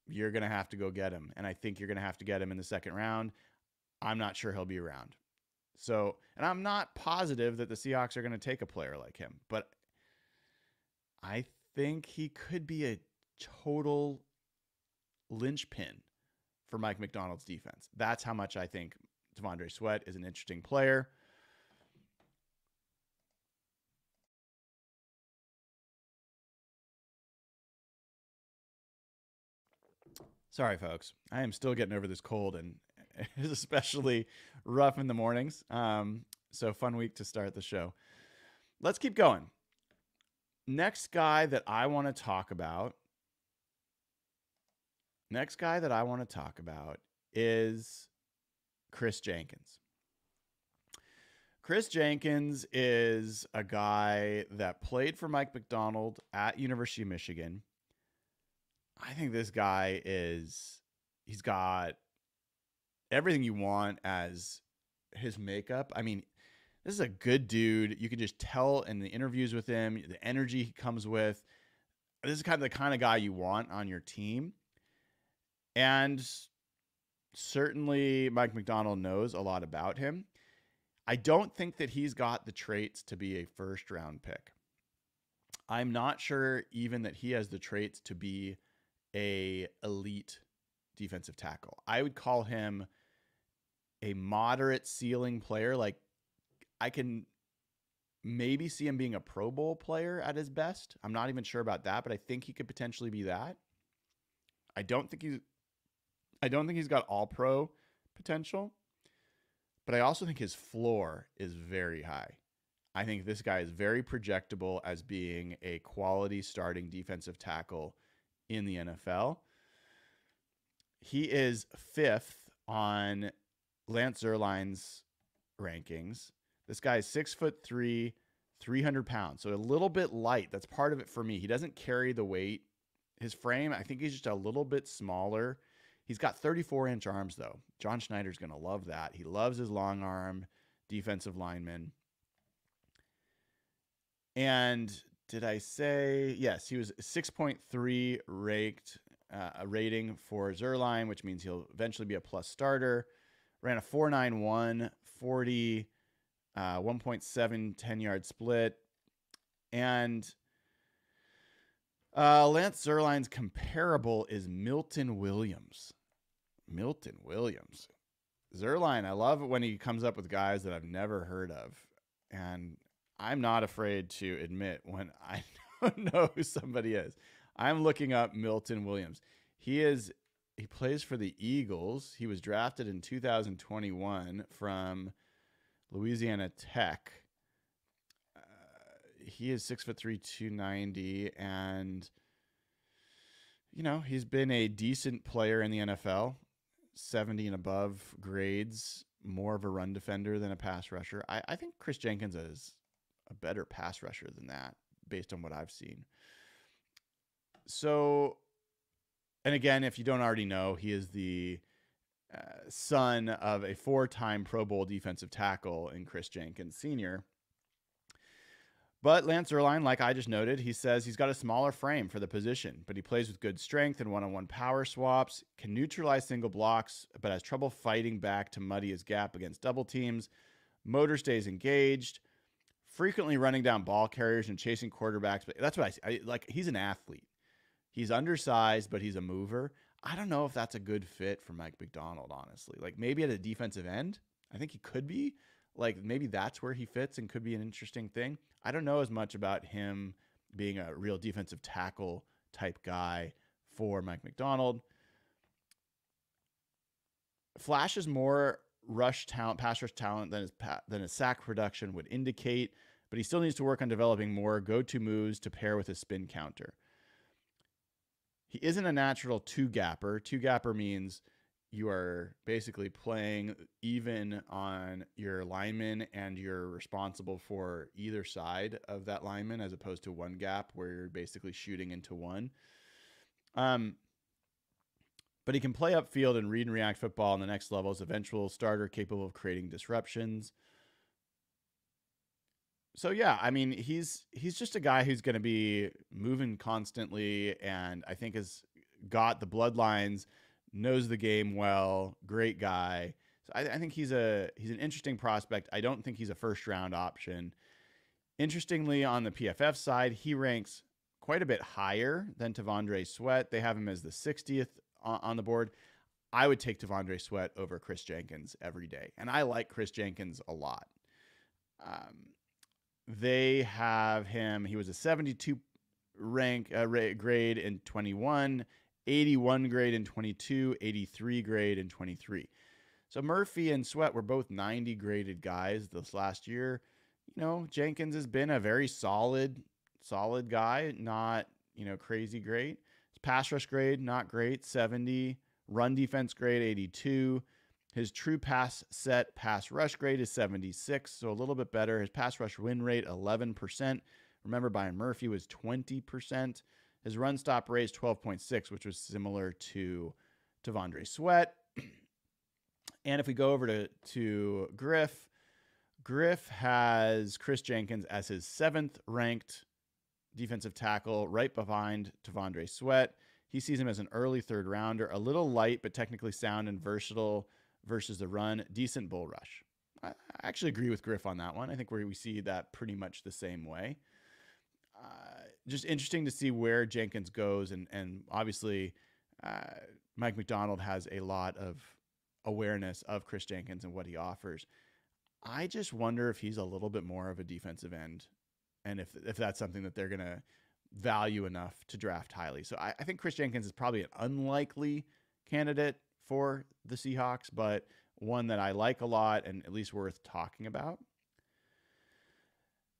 you're going to have to go get him. And I think you're going to have to get him in the second round. I'm not sure he'll be around. So, and I'm not positive that the Seahawks are going to take a player like him, but I think he could be a total linchpin for Mike Macdonald's defense. That's how much I think T'Vondre Sweat is an interesting player. Sorry, folks. I am still getting over this cold, and it's especially rough in the mornings. Um, so, fun week to start the show. Let's keep going. Next guy that I want to talk about. Next guy that I want to talk about is Kris Jenkins. Kris Jenkins is a guy that played for Mike Macdonald at University of Michigan. I think this guy is he's got everything you want as his makeup. I mean, this is a good dude. You can just tell in the interviews with him, the energy he comes with. This is kind of the kind of guy you want on your team. And certainly Mike Macdonald knows a lot about him. I don't think that he's got the traits to be a first round pick. I'm not sure even that he has the traits to be a elite defensive tackle. I would call him a moderate ceiling player. Like I can maybe see him being a Pro Bowl player at his best. I'm not even sure about that, but I think he could potentially be that. I don't think he's I don't think he's got all pro potential, but I also think his floor is very high. I think this guy is very projectable as being a quality starting defensive tackle in the NFL. He is fifth on Lance Zierlein's rankings. This guy is six foot three, 300 pounds. So a little bit light. That's part of it for me. He doesn't carry the weight. His frame, I think he's just a little bit smaller. He's got 34 inch arms, though. John Schneider's going to love that. He loves his long arm defensive lineman. And did I say yes? He was 6.3 raked uh, a rating for Zierlein, which means he'll eventually be a plus starter. Ran a 491 40 uh, 1.7 10 yard split. And uh, Lance Zierlein's comparable is Milton Williams. Milton Williams. Zierlein, I love it when he comes up with guys that I've never heard of. And I'm not afraid to admit when I don't know who somebody is. I'm looking up Milton Williams. He is he plays for the Eagles. He was drafted in 2021 from Louisiana Tech. Uh, he is six foot three, 290, and you know he's been a decent player in the NFL. 70 and above grades, more of a run defender than a pass rusher. I, I think Kris Jenkins is a better pass rusher than that based on what I've seen. So, and again, if you don't already know, he is the uh, son of a four time Pro Bowl defensive tackle in Kris Jenkins Sr. But Lance Zierlein, like I just noted, he says he's got a smaller frame for the position, but he plays with good strength and one on one power swaps, can neutralize single blocks, but has trouble fighting back to muddy his gap against double teams. Motor stays engaged, frequently running down ball carriers and chasing quarterbacks. But that's what I see. I, like he's an athlete. He's undersized, but he's a mover. I don't know if that's a good fit for Mike Macdonald, honestly. Like maybe at a defensive end, I think he could be. Like maybe that's where he fits and could be an interesting thing. I don't know as much about him being a real defensive tackle type guy for Mike Macdonald. Flash is more rush talent, pass rush talent than his than his sack production would indicate, but he still needs to work on developing more go-to moves to pair with his spin counter. He isn't a natural two gapper. Two gapper means you are basically playing even on your lineman and you're responsible for either side of that lineman as opposed to one gap where you're basically shooting into one. Um, but he can play upfield and read and react football on the next level as eventual starter capable of creating disruptions. So yeah, I mean he's he's just a guy who's going to be moving constantly and I think has got the bloodlines knows the game well, great guy. So I, I, think he's a he's an interesting prospect. I don't think he's a first round option. Interestingly, on the PFF side, he ranks quite a bit higher than T'Vondre Sweat. They have him as the 60th on, the board. I would take T'Vondre Sweat over Kris Jenkins every day, and I like Kris Jenkins a lot. Um, they have him. He was a 72 rank uh, grade in 21 81 grade in 22, 83 grade in 23. So Murphy and Sweat were both 90 graded guys this last year. You know, Jenkins has been a very solid, solid guy, not, you know, crazy great. His pass rush grade, not great, 70. Run defense grade, 82. His true pass set pass rush grade is 76, so a little bit better. His pass rush win rate, 11%. Remember, Byron Murphy was 20%. His run stop rate is 12.6, which was similar to T'Vondre Sweat. And if we go over to, to Griff, Griff has Kris Jenkins as his seventh ranked defensive tackle, right behind T'Vondre Sweat. He sees him as an early third rounder, a little light, but technically sound and versatile versus the run. Decent bull rush. I actually agree with Griff on that one. I think where we see that pretty much the same way. Uh, just interesting to see where Jenkins goes, and and obviously uh, Mike Macdonald has a lot of awareness of Kris Jenkins and what he offers. I just wonder if he's a little bit more of a defensive end, and if if that's something that they're gonna value enough to draft highly. So I, I think Kris Jenkins is probably an unlikely candidate for the Seahawks, but one that I like a lot and at least worth talking about.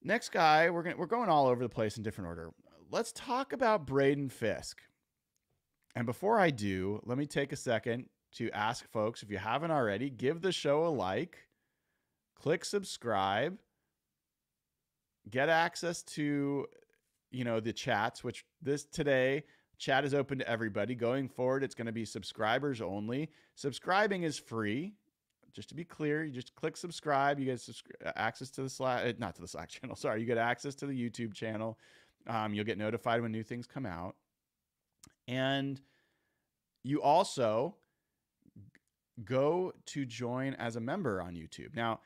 Next guy, we're going we're going all over the place in different order. Let's talk about Braden Fiske. And before I do, let me take a second to ask folks if you haven't already, give the show a like, click subscribe, get access to you know the chats which this today chat is open to everybody. Going forward it's going to be subscribers only. Subscribing is free. Just to be clear you just click subscribe you get access to the slack eh, not to the slack channel sorry you get access to the youtube channel. Um, you'll get notified when new things come out. And you also go to join as a member on YouTube. Now,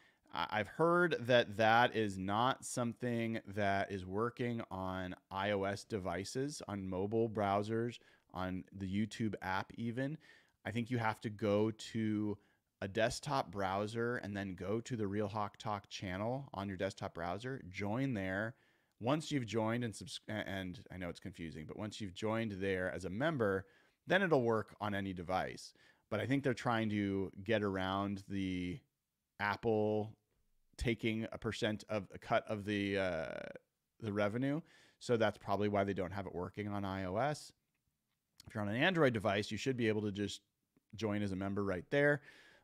I've heard that that is not something that is working on iOS devices, on mobile browsers, on the YouTube app, even. I think you have to go to a desktop browser and then go to the Real Hawk Talk channel on your desktop browser, join there. Once you've joined and subs- and I know it's confusing, but once you've joined there as a member, then it'll work on any device but I think they're trying to get around the Apple taking a percent of a cut of the uh, the revenue. So that's probably why they don't have it working on iOS. If you're on an Android device, you should be able to just join as a member right there.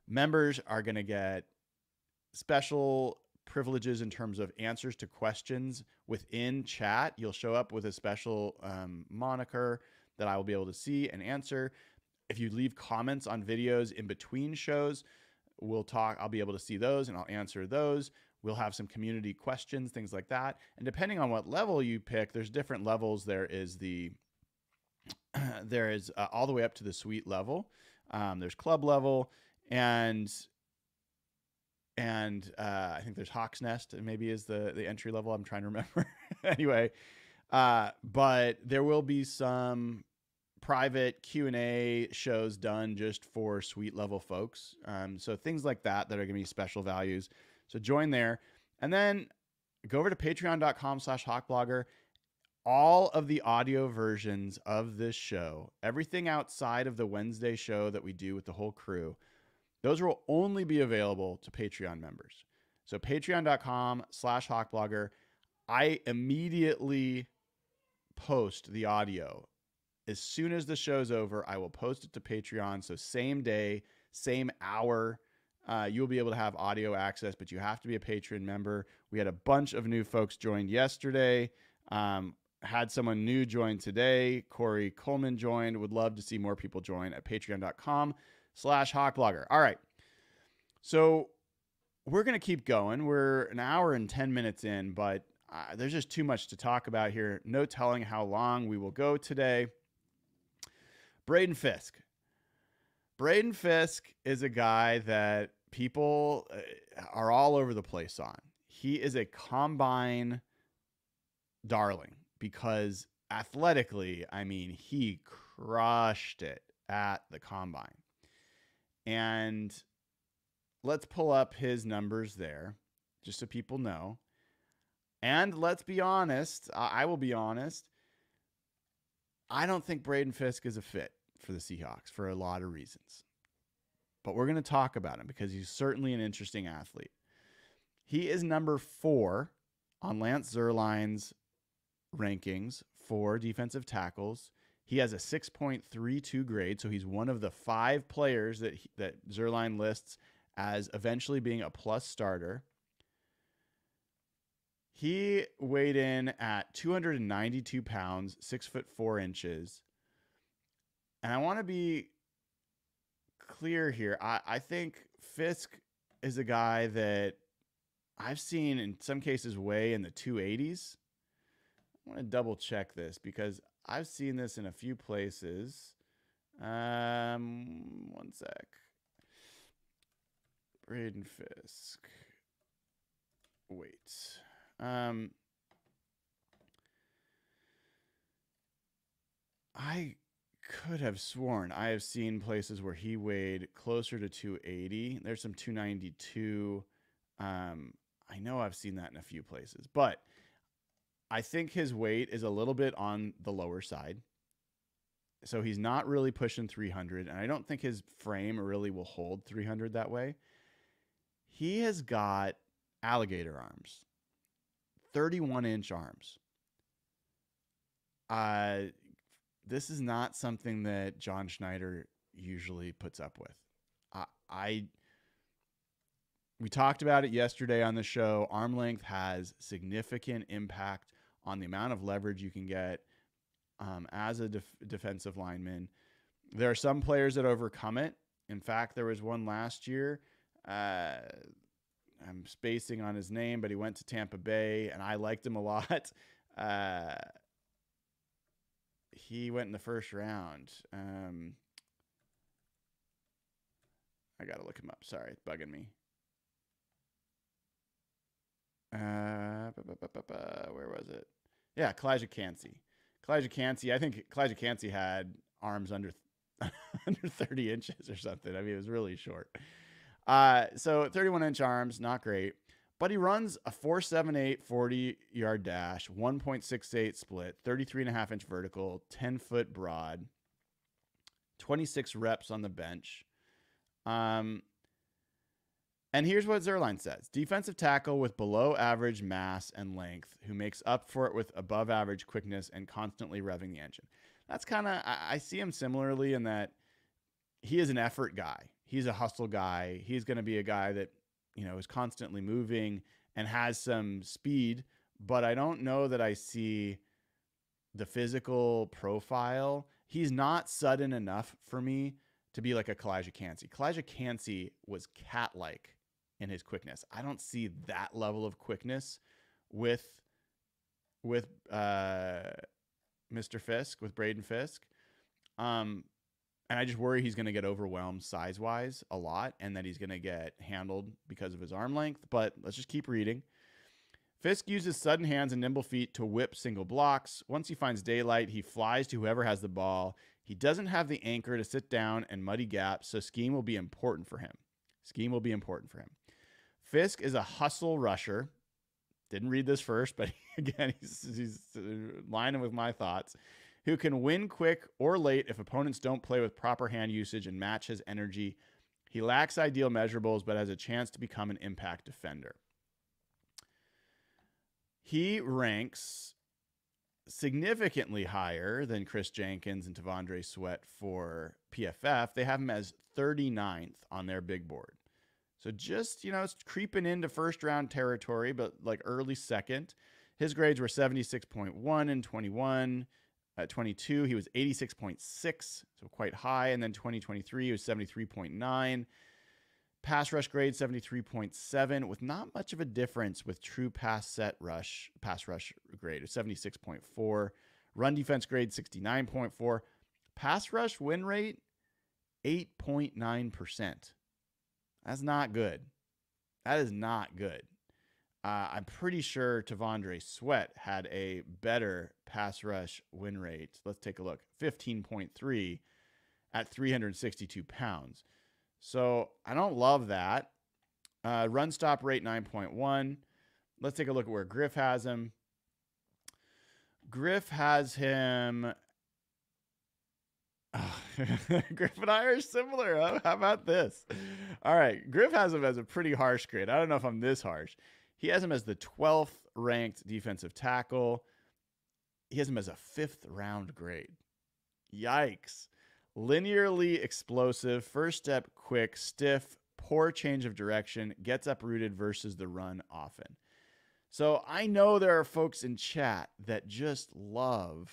Members are going to get special privileges in terms of answers to questions within chat. You'll show up with a special um, moniker that I will be able to see and answer if you leave comments on videos in between shows, we'll talk. I'll be able to see those and I'll answer those. We'll have some community questions, things like that. And depending on what level you pick, there's different levels. There is the there is uh, all the way up to the suite level. Um, there's club level and and uh, I think there's Hawk's Nest maybe is the the entry level. I'm trying to remember. anyway, uh, but there will be some private q&a shows done just for suite level folks. Um, so things like that that are going to be special values. So join there. And then go over to patreon.com slash hawkblogger all of the audio versions of this show everything outside of the wednesday show that we do with the whole crew those will only be available to patreon members. So patreon.com slash hawkblogger i immediately post the audio as soon as the show's over, I will post it to Patreon. So same day, same hour, uh, you'll be able to have audio access, but you have to be a Patreon member. We had a bunch of new folks joined yesterday. Um, had someone new join today. Corey Coleman joined. Would love to see more people join at patreon.com slash hawkblogger. All right. So we're going to keep going. We're an hour and 10 minutes in, but uh, there's just too much to talk about here. No telling how long we will go today. Braden Fiske. Braden Fiske is a guy that people uh, are all over the place on. He is a combine darling because athletically, I mean, he crushed it at the combine. And let's pull up his numbers there just so people know. And let's be honest, I will be honest. I don't think Braden Fiske is a fit for the Seahawks for a lot of reasons. But we're going to talk about him because he's certainly an interesting athlete. He is number four on Lance Zierlein's rankings for defensive tackles. He has a 6.32 grade, so he's one of the five players that he, that Zierlein lists as eventually being a plus starter. He weighed in at 292 pounds, six foot four inches. And I want to be clear here. I, I think Fiske is a guy that I've seen in some cases weigh in the 280s. I want to double check this because I've seen this in a few places. Um, one sec. Braden Fiske. Wait. Um, I could have sworn I have seen places where he weighed closer to 280. There's some 292. Um, I know I've seen that in a few places, but I think his weight is a little bit on the lower side. So he's not really pushing 300, and I don't think his frame really will hold 300 that way. He has got alligator arms, 31 inch arms. Uh, this is not something that John Schneider usually puts up with. I, I we talked about it yesterday on the show. Arm length has significant impact on the amount of leverage you can get um, as a def- defensive lineman. There are some players that overcome it. In fact, there was one last year. Uh, I'm spacing on his name, but he went to Tampa Bay, and I liked him a lot. Uh, he went in the first round. Um, I got to look him up. Sorry, it's bugging me. Uh, where was it? Yeah, Calijah Kancey. Calijah Kancey. I think Calijah Kancey had arms under under 30 inches or something. I mean, it was really short. Uh, so 31 inch arms, not great. But he runs a 478 40 yard dash, 1.68 split, 33 and a half inch vertical, 10 foot broad, 26 reps on the bench. Um, and here's what Zierlein says defensive tackle with below average mass and length who makes up for it with above average quickness and constantly revving the engine. That's kind of, I, I see him similarly in that he is an effort guy. He's a hustle guy. He's going to be a guy that, you know, is constantly moving and has some speed, but I don't know that I see the physical profile. He's not sudden enough for me to be like a Calijah Kancey. Calijah Kancey was cat like in his quickness. I don't see that level of quickness with with uh, Mr. Fiske, with Braden Fiske. Um, and I just worry he's going to get overwhelmed size wise a lot and that he's going to get handled because of his arm length. But let's just keep reading. Fiske uses sudden hands and nimble feet to whip single blocks. Once he finds daylight, he flies to whoever has the ball. He doesn't have the anchor to sit down and muddy gaps, so scheme will be important for him. Scheme will be important for him. Fiske is a hustle rusher. Didn't read this first, but again, he's, he's uh, lining with my thoughts. Who can win quick or late if opponents don't play with proper hand usage and match his energy. He lacks ideal measurables, but has a chance to become an impact defender. He ranks significantly higher than Kris Jenkins and T'Vondre Sweat for PFF. They have him as 39th on their big board. So just, you know, it's creeping into first round territory, but like early second. His grades were 76.1 and 21. At 22, he was 86.6, so quite high. And then 2023, he was 73.9. Pass rush grade 73.7, with not much of a difference with true pass set rush, pass rush grade of 76.4. Run defense grade 69.4. Pass rush win rate 8.9%. That's not good. That is not good. Uh, I'm pretty sure T'Vondre Sweat had a better pass rush win rate. Let's take a look 15.3 at 362 pounds. So I don't love that. Uh, run stop rate 9.1. Let's take a look at where Griff has him. Griff has him. Uh, Griff and I are similar. Huh? How about this? All right. Griff has him as a pretty harsh grade. I don't know if I'm this harsh. He has him as the 12th ranked defensive tackle. He has him as a fifth round grade. Yikes. Linearly explosive, first step quick, stiff, poor change of direction, gets uprooted versus the run often. So I know there are folks in chat that just love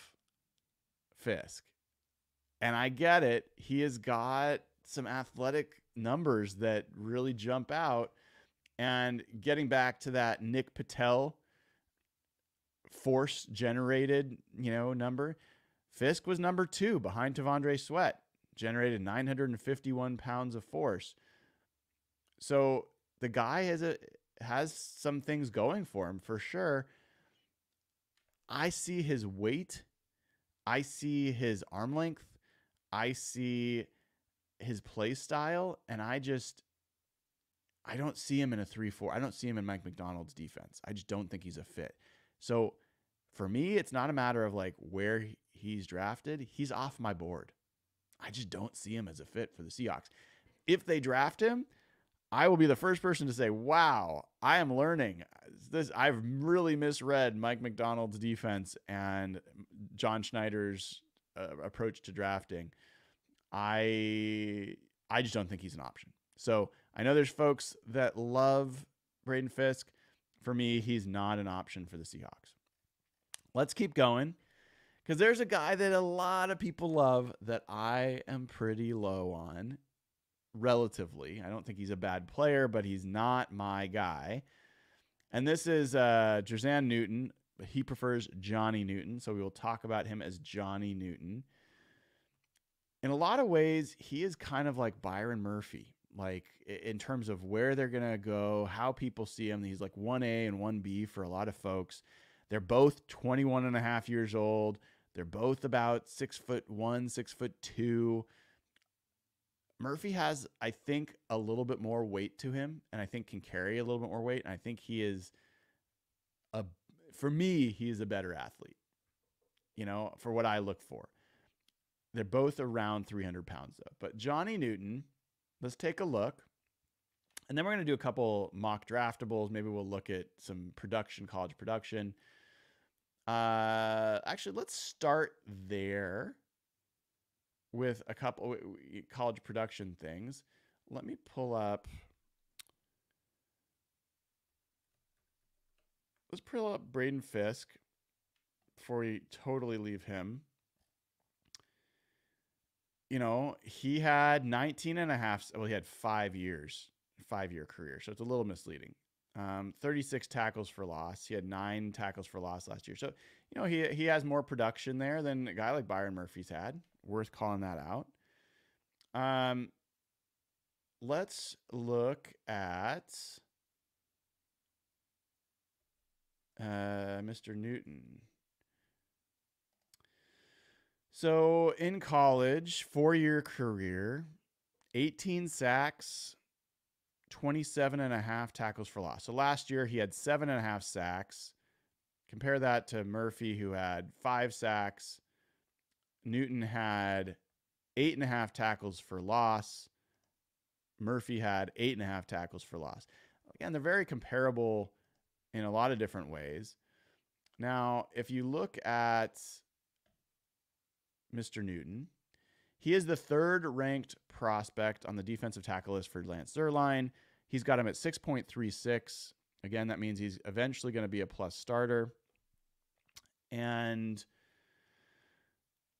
Fiske. And I get it. He has got some athletic numbers that really jump out. And getting back to that Nick Patel force generated, you know, number, Fiske was number two behind T'Vondre Sweat, generated 951 pounds of force. So the guy has a has some things going for him for sure. I see his weight, I see his arm length, I see his play style, and I just I don't see him in a 3-4. I don't see him in Mike Macdonald's defense. I just don't think he's a fit. So for me, it's not a matter of like where he's drafted. He's off my board. I just don't see him as a fit for the Seahawks. If they draft him, I will be the first person to say, "Wow, I am learning this. I've really misread Mike Macdonald's defense and John Schneider's uh, approach to drafting. I I just don't think he's an option. So I know there's folks that love Braden Fiske. For me, he's not an option for the Seahawks. Let's keep going because there's a guy that a lot of people love that I am pretty low on, relatively. I don't think he's a bad player, but he's not my guy. And this is uh, Jer'Zhan Newton. He prefers Johnny Newton, so we will talk about him as Johnny Newton. In a lot of ways, he is kind of like Byron Murphy, like in terms of where they're going to go, how people see him. He's like 1A and 1B for a lot of folks. They're both 21 and a half years old. They're both about six foot one, six foot two. Murphy has, I think, a little bit more weight to him, and I think can carry a little bit more weight. And I think he is a, for me, he is a better athlete. You know, for what I look for. They're both around 300 pounds though. But Johnny Newton, let's take a look. And then we're going to do a couple mock draftables. Maybe we'll look at some production, college production. Uh, actually, let's start there with a couple college production things. Let me pull up. Let's pull up Braden Fiske before we totally leave him. You know, he had 19 and a half, well, he had five years, five year career. So it's a little misleading. Um, 36 tackles for loss. He had nine tackles for loss last year. So, you know, he, he has more production there than a guy like Byron Murphy's had worth calling that out. Um, let's look at uh, Mr. Newton. So in college, four year career, 18 sacks, 27 and a half tackles for loss. So last year he had seven and a half sacks. Compare that to Murphy, who had five sacks, Newton had eight and a half tackles for loss. Murphy had eight and a half tackles for loss. Again, they're very comparable in a lot of different ways. Now, if you look at Mr. Newton, he is the third ranked prospect on the defensive tackle list for Lance Zierlein. He's got him at 6.36. Again, that means he's eventually going to be a plus starter. And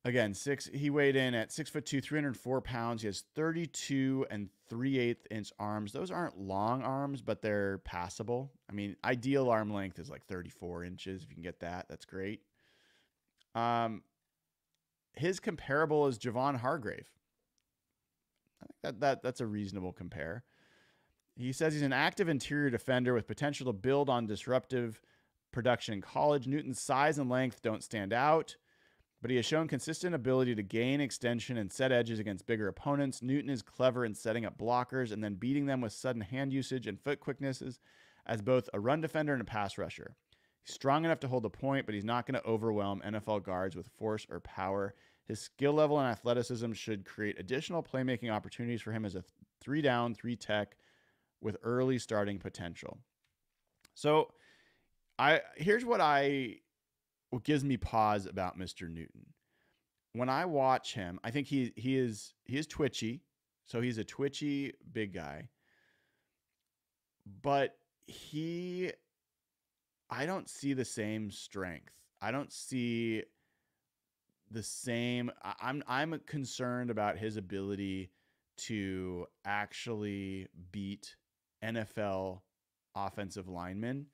Again, six. He weighed in at six foot two, 304 pounds. He has 32 and three eighth inch arms. Those aren't long arms, but they're passable. I mean, ideal arm length is like 34 inches. If you can get that, that's great. Um, his comparable is Javon Hargrave. I think that, that that's a reasonable compare. He says he's an active interior defender with potential to build on disruptive production in college. Newton's size and length don't stand out but he has shown consistent ability to gain extension and set edges against bigger opponents. Newton is clever in setting up blockers and then beating them with sudden hand usage and foot quicknesses as both a run defender and a pass rusher. He's strong enough to hold the point, but he's not going to overwhelm NFL guards with force or power. His skill level and athleticism should create additional playmaking opportunities for him as a three down, three tech with early starting potential. So, I here's what I what gives me pause about Mr. Newton. When I watch him, I think he he is he is twitchy. So he's a twitchy big guy. But he I don't see the same strength. I don't see the same I'm I'm concerned about his ability to actually beat NFL offensive linemen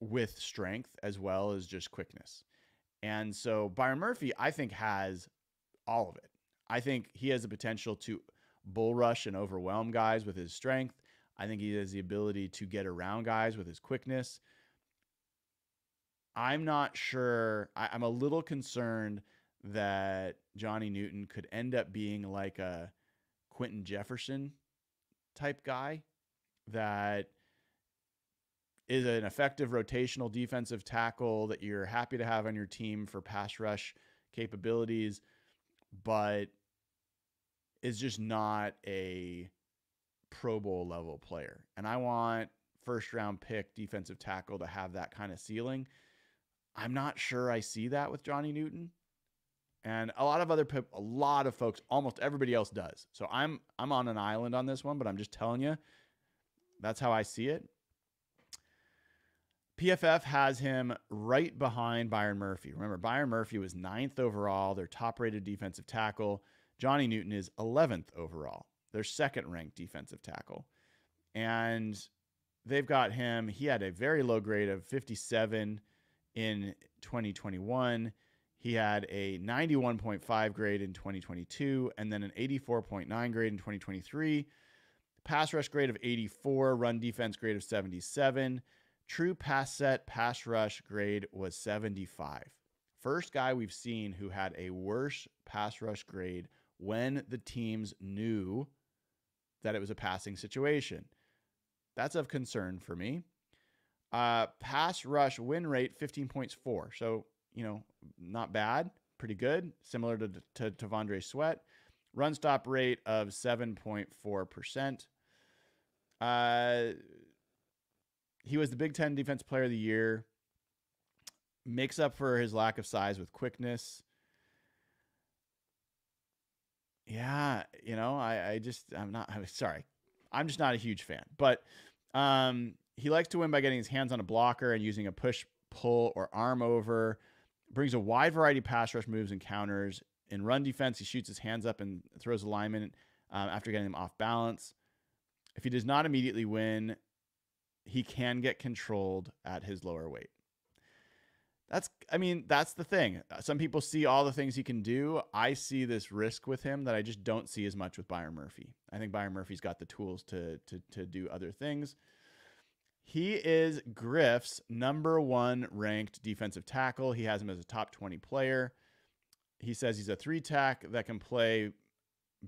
with strength as well as just quickness. And so Byron Murphy, I think, has all of it. I think he has the potential to bull rush and overwhelm guys with his strength. I think he has the ability to get around guys with his quickness. I'm not sure. I, am a little concerned that Johnny Newton could end up being like a Quinton Jefferson type guy that is an effective rotational defensive tackle that you're happy to have on your team for pass rush capabilities, but is just not a Pro Bowl level player. And I want first round pick defensive tackle to have that kind of ceiling. I'm not sure I see that with Johnny Newton. And a lot of other a lot of folks, almost everybody else does. So I'm I'm on an island on this one, but I'm just telling you that's how I see it. PFF has him right behind Byron Murphy. Remember, Byron Murphy was ninth overall, their top rated defensive tackle. Johnny Newton is 11th overall, their second ranked defensive tackle. And they've got him, he had a very low grade of 57 in 2021. He had a 91.5 grade in 2022 and then an 84.9 grade in 2023. Pass rush grade of 84, run defense grade of 77. True pass set, pass rush grade was 75. First guy we've seen who had a worse pass rush grade when the teams knew that it was a passing situation. That's of concern for me. Uh, pass rush win rate 15.4. So, you know, not bad, pretty good, similar to, to, to T'Vondre Sweat. Run stop rate of 7.4%. Uh, he was the Big Ten Defense Player of the Year. Makes up for his lack of size with quickness. Yeah, you know, I, I just I'm not I'm sorry. I'm just not a huge fan. But um he likes to win by getting his hands on a blocker and using a push, pull, or arm over. Brings a wide variety of pass rush moves and counters. In run defense, he shoots his hands up and throws alignment um, after getting them off balance. If he does not immediately win, he can get controlled at his lower weight. That's, I mean, that's the thing. Some people see all the things he can do. I see this risk with him that I just don't see as much with Byron Murphy. I think Byron Murphy's got the tools to to to do other things. He is Griff's number one ranked defensive tackle. He has him as a top 20 player. He says he's a three tech that can play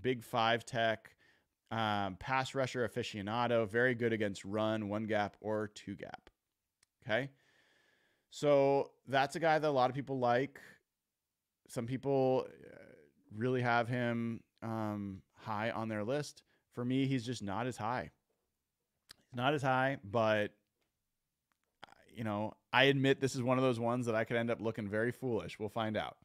big five tech, um, pass rusher aficionado, very good against run, one gap, or two gap. Okay. So that's a guy that a lot of people like. Some people uh, really have him um, high on their list. For me, he's just not as high. Not as high, but you know, I admit this is one of those ones that I could end up looking very foolish. We'll find out.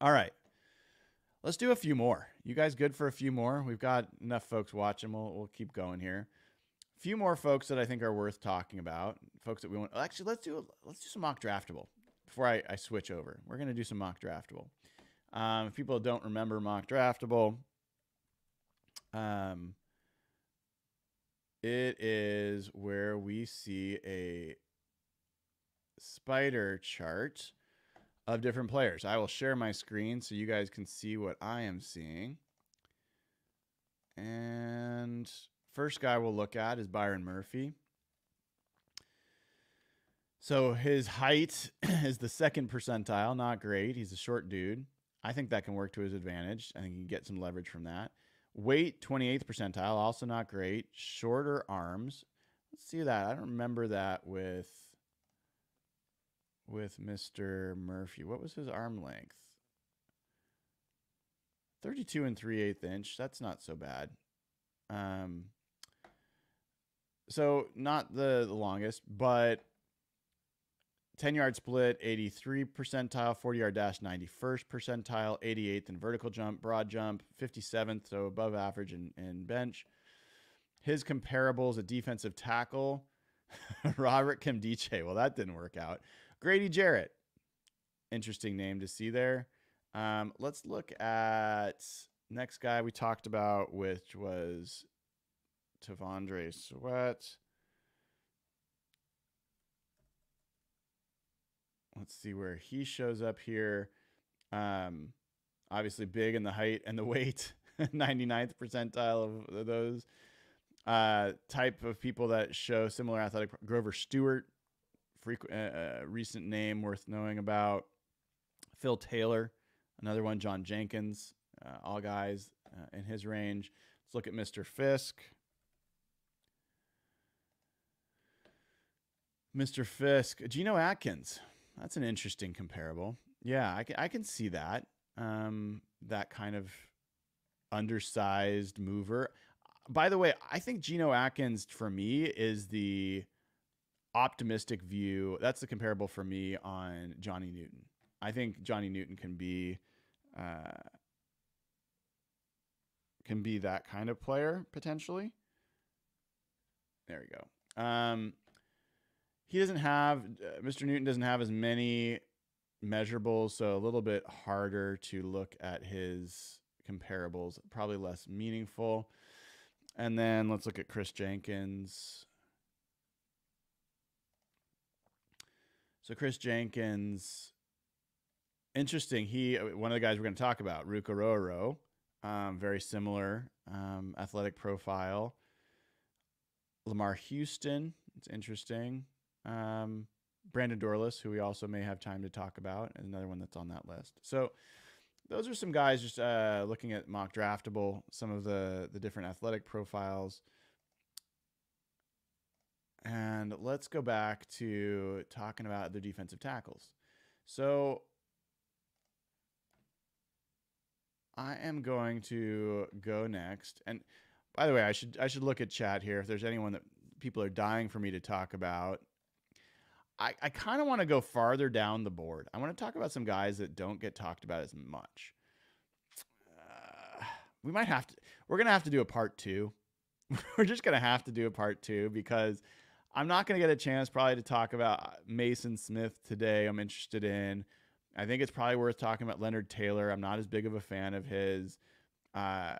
All right. Let's do a few more. You guys good for a few more? We've got enough folks watching. We'll, we'll keep going here. A few more folks that I think are worth talking about. Folks that we want. Actually, let's do let's do some mock draftable before I, I switch over. We're gonna do some mock draftable. Um, if people don't remember mock draftable, um, it is where we see a spider chart of different players. I will share my screen so you guys can see what I am seeing. And first guy we'll look at is Byron Murphy. So his height is the second percentile, not great. He's a short dude. I think that can work to his advantage. I think he can get some leverage from that. Weight, 28th percentile, also not great. Shorter arms, Let's see that. I don't remember that with with Mr. Murphy. What was his arm length? 32 and 3 8 inch. That's not so bad. Um, so not the, the longest, but 10 yard split, 83 percentile, 40 yard dash, 91st percentile, 88th in vertical jump, broad jump, 57th, so above average in, in bench. His comparables, a defensive tackle, Robert Nkemdiche. Well, that didn't work out. Grady Jarrett, interesting name to see there. Um, let's look at next guy we talked about, which was T'Vondre Sweat. Let's see where he shows up here. Um, obviously big in the height and the weight, 99th percentile of those. Uh, type of people that show similar athletic. Grover Stewart, frequent, uh, uh, recent name worth knowing about. Phil Taylor, another one. John Jenkins, uh, all guys uh, in his range. Let's look at Mr. Fiske. Mr. Fiske, Geno Atkins. That's an interesting comparable. Yeah, I can, I can see that. Um, that kind of undersized mover. By the way, I think Geno Atkins for me is the optimistic view. That's the comparable for me on Johnny Newton. I think Johnny Newton can be uh, can be that kind of player potentially. There we go. Um, he doesn't have uh, Mr. Newton doesn't have as many measurables, so a little bit harder to look at his comparables. Probably less meaningful. And then let's look at Kris Jenkins. So Kris Jenkins, interesting. He uh, one of the guys we're going to talk about, Ruke um, very similar um, athletic profile. Lamar Houston, it's interesting. Um, Brandon Dorlus, who we also may have time to talk about, is another one that's on that list. So those are some guys just uh, looking at mock draftable, some of the the different athletic profiles. And let's go back to talking about the defensive tackles. So I am going to go next. And by the way, I should I should look at chat here if there's anyone that people are dying for me to talk about. I, I kind of want to go farther down the board. I want to talk about some guys that don't get talked about as much. Uh, we might have to, we're going to have to do a part two. we're just going to have to do a part two because I'm not going to get a chance probably to talk about Maason Smith today. I'm interested in. I think it's probably worth talking about Leonard Taylor. I'm not as big of a fan of his. Uh,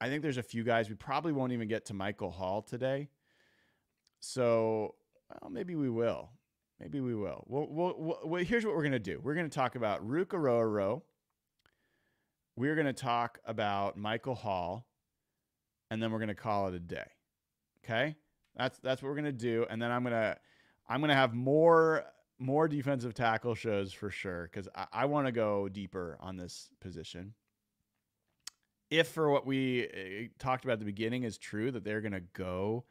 I think there's a few guys we probably won't even get to Michael Hall today. So, well, maybe we will. Maybe we will. Well, well, well here's what we're going to do. We're going to talk about Ruke We're going to talk about Michael Hall, and then we're going to call it a day. Okay? That's that's what we're gonna do, and then I'm gonna I'm gonna have more more defensive tackle shows for sure because I, I want to go deeper on this position. If for what we uh, talked about at the beginning is true that they're gonna go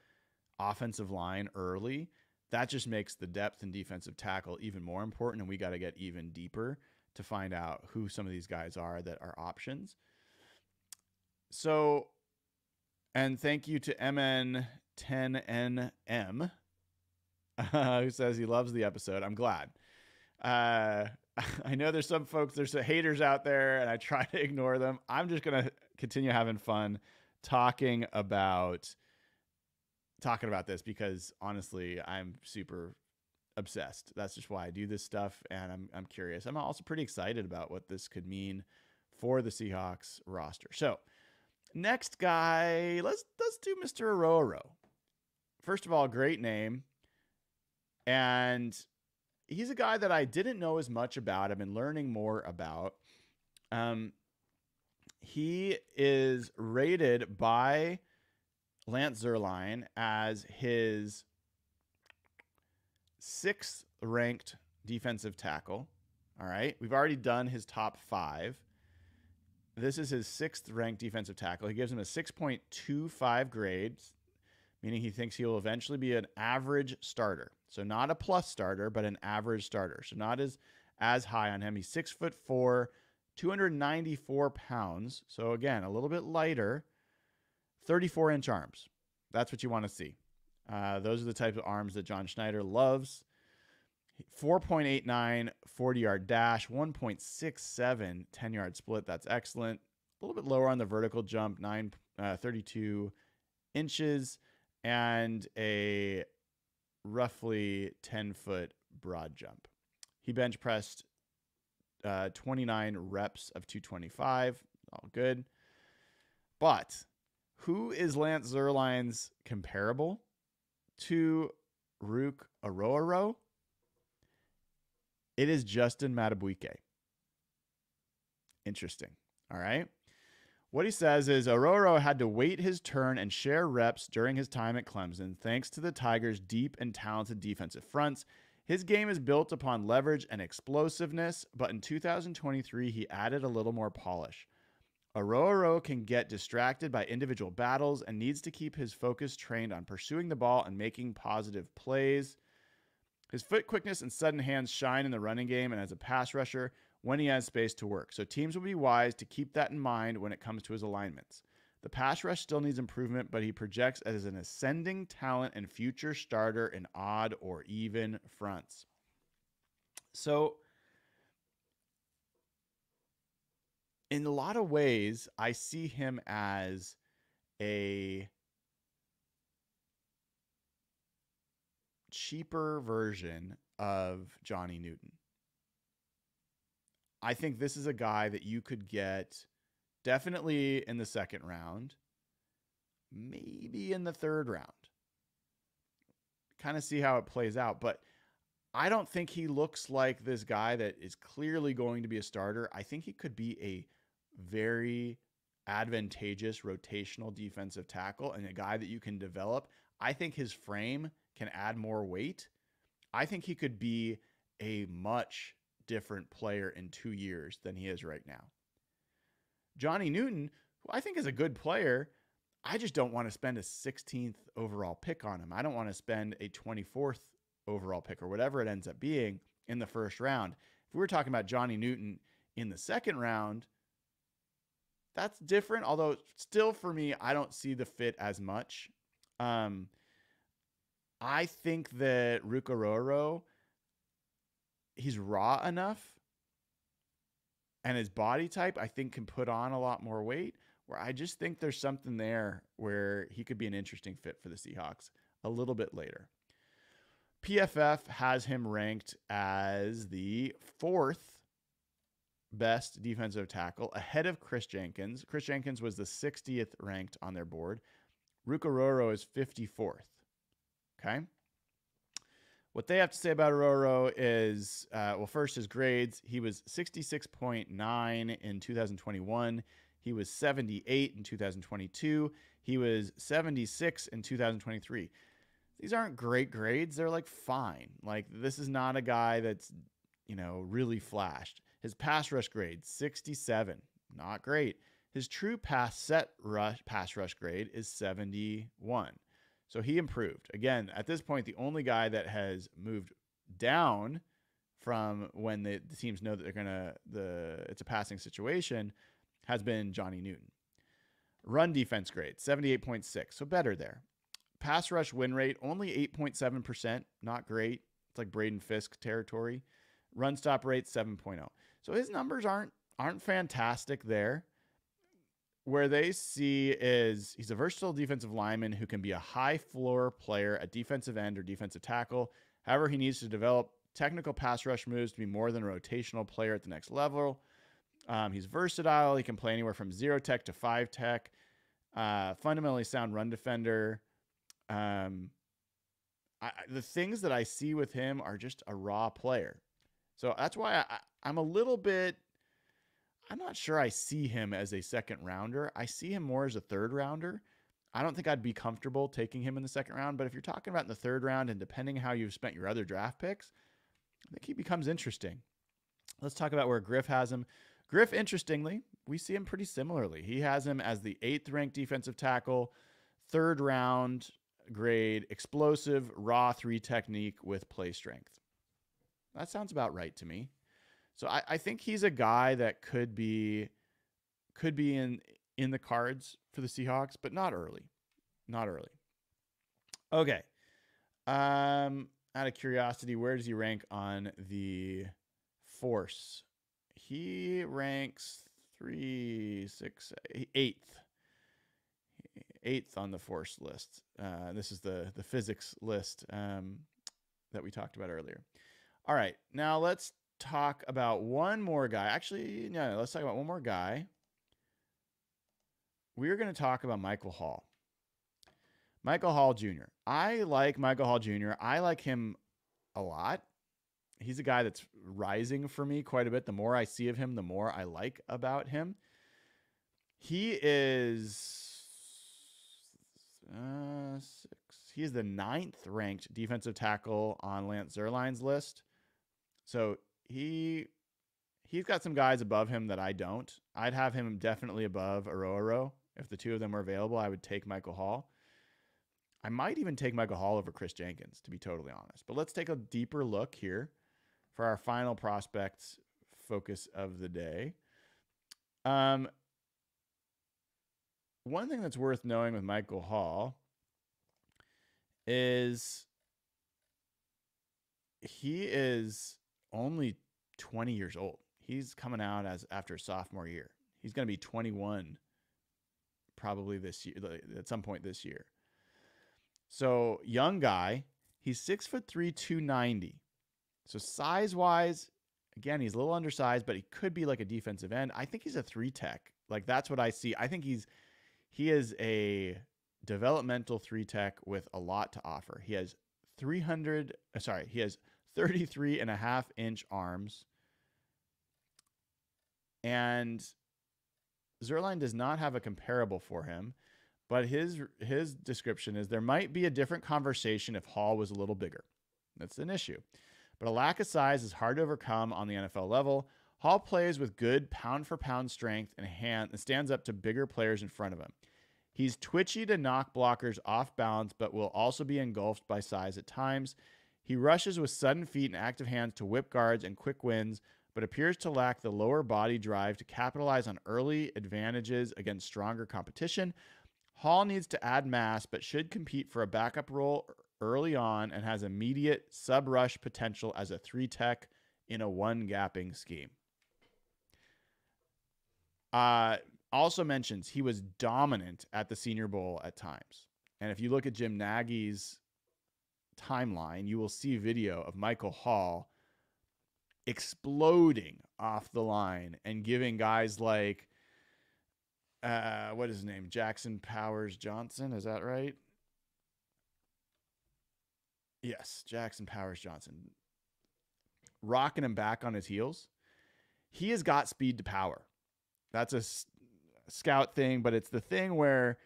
offensive line early, that just makes the depth and defensive tackle even more important, and we got to get even deeper to find out who some of these guys are that are options. So, and thank you to MN 10NM, uh, who says he loves the episode. I'm glad. Uh, I know there's some folks, there's some haters out there, and I try to ignore them. I'm just gonna continue having fun talking about talking about this because honestly, I'm super obsessed. That's just why I do this stuff, and I'm I'm curious. I'm also pretty excited about what this could mean for the Seahawks roster. So, next guy, let's let's do Mr. Orhorhoro first of all, great name. And he's a guy that I didn't know as much about. I've been learning more about. Um, he is rated by Lance Zierlein as his sixth ranked defensive tackle. All right. We've already done his top five. This is his sixth ranked defensive tackle. He gives him a 6.25 grade, meaning he thinks he will eventually be an average starter. So not a plus starter, but an average starter. So not as as high on him. He's six foot four, 294 pounds. So again, a little bit lighter. 34 inch arms. That's what you want to see. Uh, those are the types of arms that John Schneider loves. 4.89 40 yard dash, 1.67 10 yard split. That's excellent. A little bit lower on the vertical jump, 9 uh, 32 inches, and a roughly 10 foot broad jump. He bench pressed uh, 29 reps of 225. All good. But who is Lance Zierlein's comparable to Ruke Orhorhoro? It is Justin Madubuike. Interesting. All right. What he says is Orhorhoro had to wait his turn and share reps during his time at Clemson, thanks to the Tigers' deep and talented defensive fronts. His game is built upon leverage and explosiveness, but in 2023, he added a little more polish. Orhorhoro can get distracted by individual battles and needs to keep his focus trained on pursuing the ball and making positive plays. His foot quickness and sudden hands shine in the running game and as a pass rusher when he has space to work. So teams will be wise to keep that in mind when it comes to his alignments. The pass rush still needs improvement, but he projects as an ascending talent and future starter in odd or even fronts. So in a lot of ways, I see him as a cheaper version of Johnny Newton. I think this is a guy that you could get definitely in the second round, maybe in the third round. Kind of see how it plays out. But I don't think he looks like this guy that is clearly going to be a starter. I think he could be a very advantageous rotational defensive tackle and a guy that you can develop. I think his frame can add more weight. I think he could be a much different player in two years than he is right now. Johnny Newton, who I think is a good player, I just don't want to spend a 16th overall pick on him. I don't want to spend a 24th overall pick or whatever it ends up being in the first round. If we were talking about Johnny Newton in the second round, that's different. Although still for me, I don't see the fit as much. Um, I think that Ruke Orhorhoro, he's raw enough and his body type, I think, can put on a lot more weight. Where I just think there's something there where he could be an interesting fit for the Seahawks a little bit later. PFF has him ranked as the fourth best defensive tackle ahead of Kris Jenkins. Kris Jenkins was the 60th ranked on their board. Ruke Orhorhoro is 54th. Okay. What they have to say about Orhorhoro is, uh, well, first his grades. He was 66.9 in 2021. He was 78 in 2022. He was 76 in 2023. These aren't great grades. They're like fine. Like this is not a guy that's, you know, really flashed. His pass rush grade 67, not great. His true pass set rush pass rush grade is 71. So he improved. Again, at this point, the only guy that has moved down from when the, the teams know that they're gonna the it's a passing situation has been Johnny Newton. Run defense grade 78.6, so better there. Pass rush win rate only 8.7%, not great. It's like Braden Fiske territory. Run stop rate 7.0. So his numbers aren't aren't fantastic there where they see is he's a versatile defensive lineman who can be a high floor player at defensive end or defensive tackle. However, he needs to develop technical pass rush moves to be more than a rotational player at the next level. Um, he's versatile. He can play anywhere from zero tech to five tech. Uh, fundamentally sound run defender. Um, I, the things that I see with him are just a raw player. So that's why I, I'm a little bit I'm not sure I see him as a second rounder. I see him more as a third rounder. I don't think I'd be comfortable taking him in the second round, but if you're talking about in the third round and depending how you've spent your other draft picks, I think he becomes interesting. Let's talk about where Griff has him. Griff, interestingly, we see him pretty similarly. He has him as the eighth ranked defensive tackle, third round grade, explosive, raw three technique with play strength. That sounds about right to me. So I, I think he's a guy that could be could be in in the cards for the Seahawks, but not early. Not early. Okay. Um, out of curiosity, where does he rank on the force? He ranks three, six, eighth, eighth on the force list. Uh, this is the the physics list um, that we talked about earlier. All right, now let's talk about one more guy. Actually, no, let's talk about one more guy. We're going to talk about Michael Hall. Michael Hall Jr. I like Michael Hall Jr. I like him a lot. He's a guy that's rising for me quite a bit. The more I see of him, the more I like about him. He is uh, six. He is the ninth ranked defensive tackle on Lance Zierlein's list. So he he's got some guys above him that I don't. I'd have him definitely above Orhorhoro. If the two of them were available, I would take Michael Hall. I might even take Michael Hall over Kris Jenkins, to be totally honest. But let's take a deeper look here for our final prospects focus of the day. Um, one thing that's worth knowing with Michael Hall is he is only 20 years old. He's coming out as after sophomore year. He's going to be 21 probably this year at some point this year. So young guy, he's six foot three, 290. So size wise, again, he's a little undersized, but he could be like a defensive end. I think he's a three tech. Like that's what I see. I think he's he is a developmental three tech with a lot to offer. He has 300, uh, sorry, he has 33 and a half inch arms. And Zierlein does not have a comparable for him, but his his description is there might be a different conversation if Hall was a little bigger. That's an issue. But a lack of size is hard to overcome on the NFL level. Hall plays with good pound for pound strength and hand and stands up to bigger players in front of him. He's twitchy to knock blockers off balance, but will also be engulfed by size at times. He rushes with sudden feet and active hands to whip guards and quick wins, but appears to lack the lower body drive to capitalize on early advantages against stronger competition. Hall needs to add mass, but should compete for a backup role early on and has immediate sub rush potential as a three tech in a one gapping scheme. Uh, also mentions he was dominant at the Senior Bowl at times. And if you look at Jim Nagy's timeline, you will see video of Michael Hall exploding off the line and giving guys like uh what is his name? Jackson Powers Johnson, is that right? Yes, Jackson Powers Johnson. Rocking him back on his heels. He has got speed to power. That's a scout thing, but it's the thing where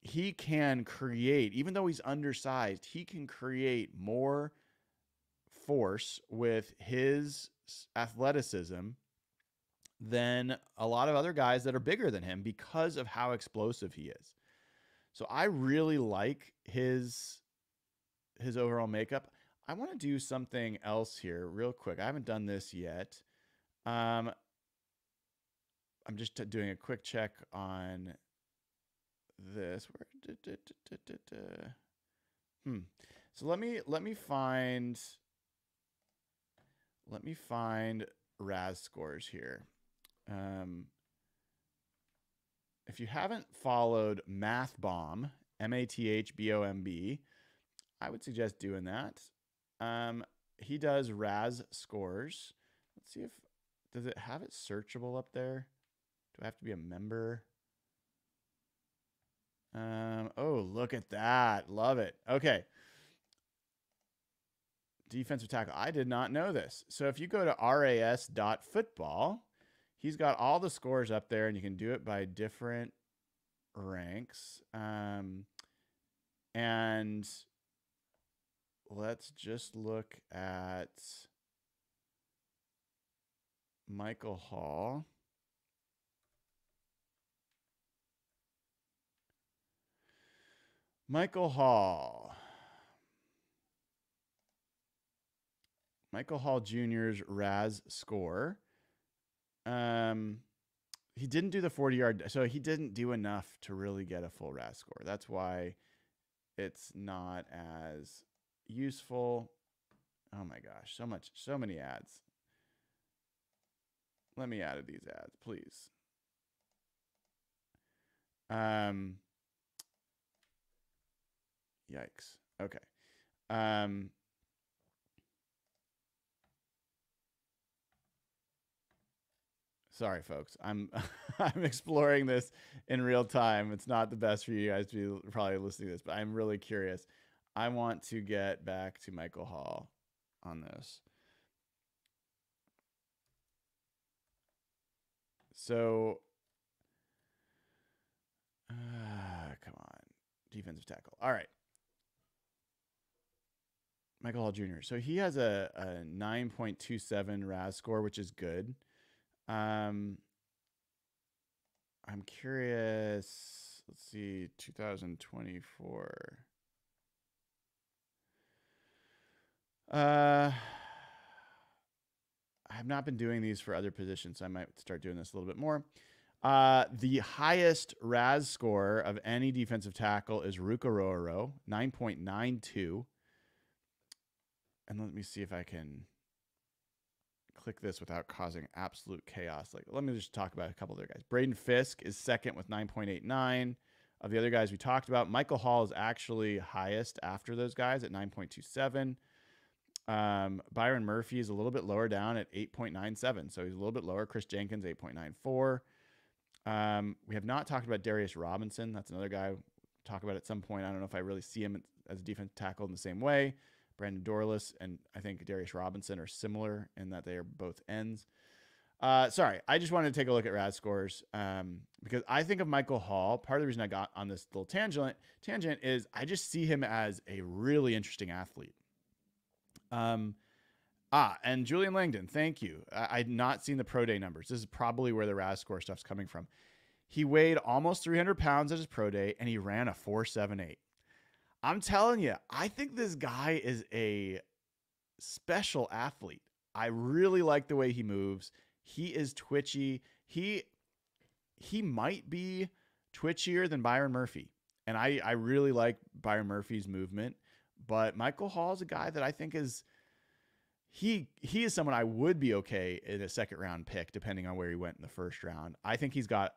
he can create, even though he's undersized, he can create more force with his athleticism than a lot of other guys that are bigger than him because of how explosive he is. So I really like his his overall makeup. I want to do something else here real quick. I haven't done this yet. Um, I'm just doing a quick check on this. Where? Da, da, da, hmm. So let me let me find let me find RAS scores here. Um, if you haven't followed Math Bomb, M A T H B O M B, I would suggest doing that. Um, he does RAS scores. Let's see if does it have it searchable up there. Do I have to be a member? Um, oh, look at that. Love it. Okay. Defensive tackle. I did not know this. So if you go to ras.football, he's got all the scores up there and you can do it by different ranks. Um, and let's just look at Michael Hall. Michael Hall. Michael Hall Jr.'s RAS score. Um, he didn't do the 40 yard, so he didn't do enough to really get a full RAS score. That's why it's not as useful. Oh my gosh, so much, so many ads. Let me add these ads, please. Um, yikes. Okay. Um, sorry folks. I'm i'm exploring this in real time. It's not the best for you guys to be probably listening to this but i'm really curious. I want to get back to michael hall on this. So uh, come on. Defensive tackle. All right michael hall jr so he has a, a 9.27 ras score which is good um, I'm curious. Let's see, 2024. Uh, I have not been doing these for other positions, so I might start doing this a little bit more. Uh, the highest RAS score of any defensive tackle is Ruke Orhorhoro, 9.92. And let me see if I can click this without causing absolute chaos. Like, let me just talk about a couple other guys. Braden Fiske is second with 9.89. Of the other guys we talked about, Michael Hall is actually highest after those guys at 9.27. Um, Byron Murphy is a little bit lower down at 8.97. So he's a little bit lower. Kris Jenkins, 8.94. Um, we have not talked about Darius Robinson. That's another guy we'll talk about at some point. I don't know if I really see him as a defense tackle in the same way. Brandon Dorlus and I think Darius Robinson are similar in that they are both ends. Uh, sorry, I just wanted to take a look at RAS scores um, because I think of Michael Hall. Part of the reason I got on this little tangent tangent is I just see him as a really interesting athlete. Um, ah, and Julian Langdon, thank you. I, I'd not seen the pro day numbers. This is probably where the RAS score stuff's coming from. He weighed almost 300 pounds at his pro day, and he ran a 478. I'm telling you, I think this guy is a special athlete. I really like the way he moves. He is twitchy. He he might be twitchier than Byron Murphy. And I, I really like Byron Murphy's movement. But Michael Hall is a guy that I think is he he is someone I would be okay in a second round pick, depending on where he went in the first round. I think he's got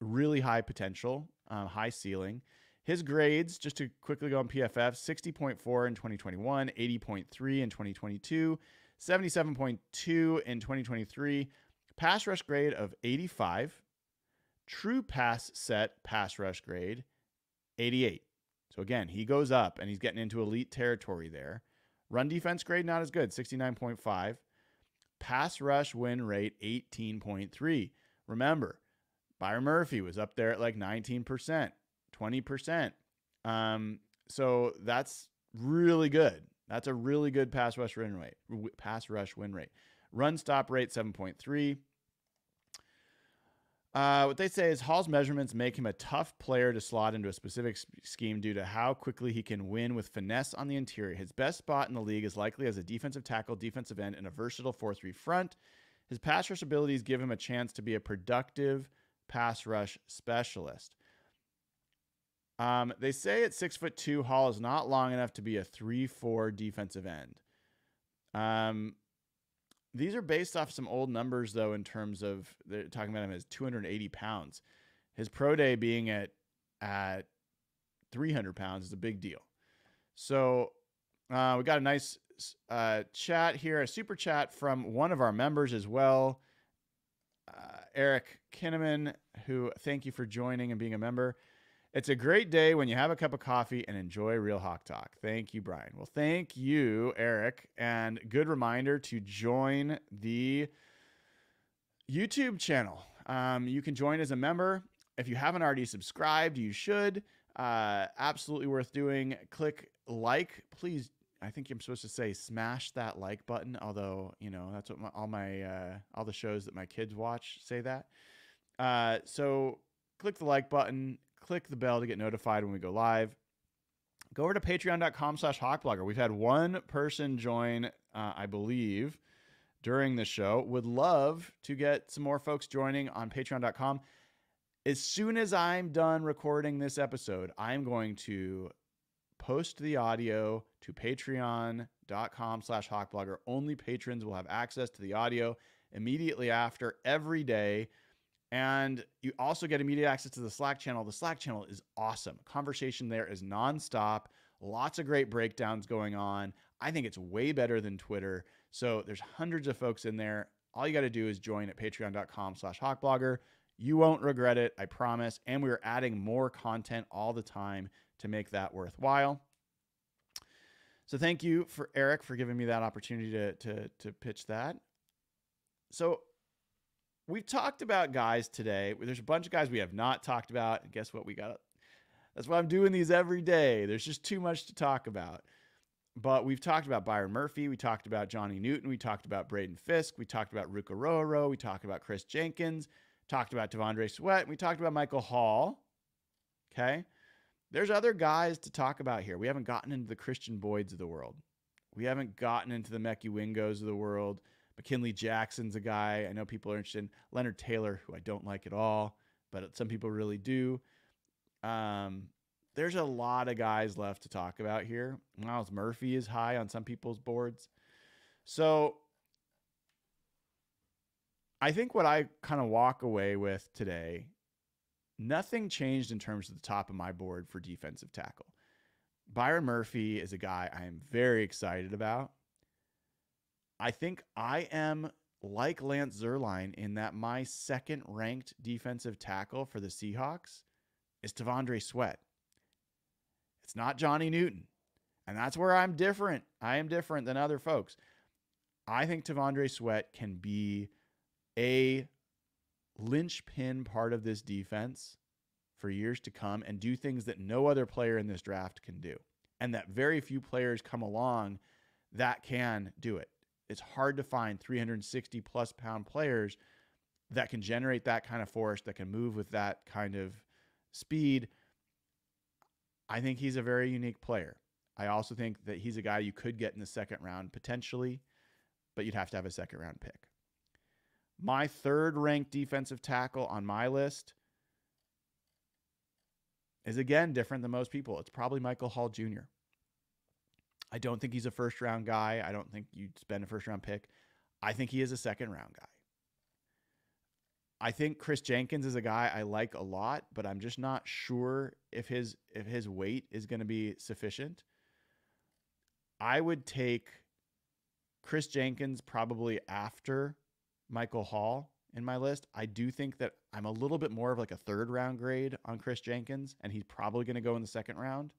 really high potential, um, high ceiling. His grades, just to quickly go on PFF 60.4 in 2021, 80.3 in 2022, 77.2 in 2023, pass rush grade of 85, true pass set pass rush grade 88. So again, he goes up and he's getting into elite territory there. Run defense grade not as good, 69.5. Pass rush win rate 18.3. Remember, Byron Murphy was up there at like 19%. 20%. Um, so that's really good. That's a really good pass rush win rate. Pass rush win rate. Run stop rate 7.3. Uh, what they say is Hall's measurements make him a tough player to slot into a specific scheme due to how quickly he can win with finesse on the interior. His best spot in the league is likely as a defensive tackle, defensive end, and a versatile 4 3 front. His pass rush abilities give him a chance to be a productive pass rush specialist. Um, they say at six foot two, Hall is not long enough to be a three four defensive end. Um, these are based off some old numbers though, in terms of they're talking about him as 280 pounds. His pro day being at at 300 pounds is a big deal. So uh, we got a nice uh, chat here, a super chat from one of our members as well, uh, Eric Kinneman, who thank you for joining and being a member. It's a great day when you have a cup of coffee and enjoy real Hawk Talk. Thank you, Brian. Well, thank you, Eric. And good reminder to join the YouTube channel. Um, you can join as a member. If you haven't already subscribed, you should. Uh, absolutely worth doing. Click like, please. I think I'm supposed to say smash that like button. Although you know that's what my, all my uh, all the shows that my kids watch say that. Uh, so click the like button click the bell to get notified when we go live. Go over to patreon.com slash hawkblogger. We've had one person join, uh, I believe, during the show. Would love to get some more folks joining on patreon.com. As soon as I'm done recording this episode, I'm going to post the audio to patreon.com slash hawkblogger. Only patrons will have access to the audio immediately after every day. And you also get immediate access to the Slack channel. The Slack channel is awesome. Conversation there is nonstop. Lots of great breakdowns going on. I think it's way better than Twitter. So there's hundreds of folks in there. All you got to do is join at patreon.com slash hawkblogger. You won't regret it, I promise. And we're adding more content all the time to make that worthwhile. So thank you for Eric for giving me that opportunity to to to pitch that. So we've talked about guys today. There's a bunch of guys we have not talked about. And guess what? We got that's why I'm doing these every day. There's just too much to talk about. But we've talked about Byron Murphy. We talked about Johnny Newton. We talked about Braden Fiske. We talked about Ruke We talked about Kris Jenkins. Talked about T'Vondre Sweat. We talked about Michael Hall. Okay. There's other guys to talk about here. We haven't gotten into the Khristian Boyds of the world. We haven't gotten into the Mekhi Wingos of the world. McKinley Jackson's a guy I know people are interested in. Leonard Taylor, who I don't like at all, but some people really do. Um, there's a lot of guys left to talk about here. Miles Murphy is high on some people's boards. So I think what I kind of walk away with today nothing changed in terms of the top of my board for defensive tackle. Byron Murphy is a guy I am very excited about. I think I am like Lance Zierlein in that my second ranked defensive tackle for the Seahawks is T'Vondre Sweat. It's not Johnny Newton. And that's where I'm different. I am different than other folks. I think T'Vondre Sweat can be a linchpin part of this defense for years to come and do things that no other player in this draft can do. And that very few players come along that can do it. It's hard to find 360 plus pound players that can generate that kind of force, that can move with that kind of speed. I think he's a very unique player. I also think that he's a guy you could get in the second round potentially, but you'd have to have a second round pick. My third ranked defensive tackle on my list is again different than most people. It's probably Michael Hall Jr. I don't think he's a first round guy. I don't think you'd spend a first round pick. I think he is a second round guy. I think Kris Jenkins is a guy I like a lot, but I'm just not sure if his if his weight is going to be sufficient. I would take Kris Jenkins probably after Michael Hall in my list. I do think that I'm a little bit more of like a third round grade on Kris Jenkins, and he's probably going to go in the second round.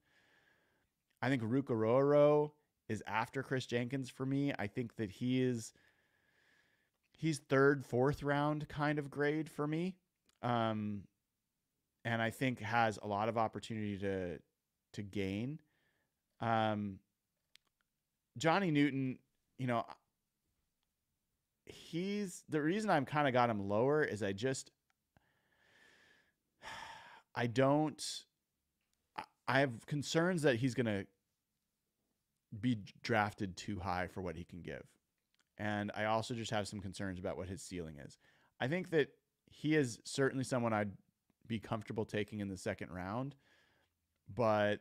I think Ruke Orhorhoro is after Kris Jenkins for me. I think that he is he's third, fourth round kind of grade for me. Um, and I think has a lot of opportunity to to gain. Um, Johnny Newton, you know, he's the reason I'm kind of got him lower is I just I don't I have concerns that he's going to be drafted too high for what he can give. And I also just have some concerns about what his ceiling is. I think that he is certainly someone I'd be comfortable taking in the second round, but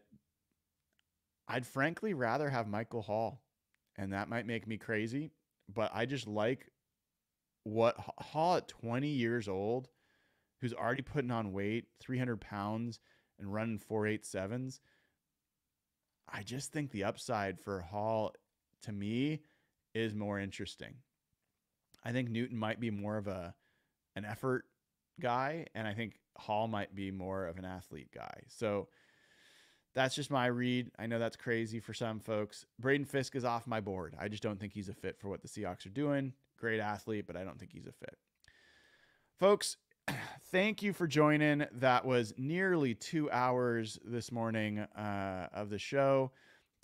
I'd frankly rather have Michael Hall. And that might make me crazy, but I just like what Hall at 20 years old, who's already putting on weight, 300 pounds, and running 487s. I just think the upside for Hall to me is more interesting. I think Newton might be more of a an effort guy, and I think Hall might be more of an athlete guy. So that's just my read. I know that's crazy for some folks. Braden Fiske is off my board. I just don't think he's a fit for what the Seahawks are doing great athlete, but I don't think he's a fit. Folks, thank you for joining. That was nearly two hours this morning uh, of the show.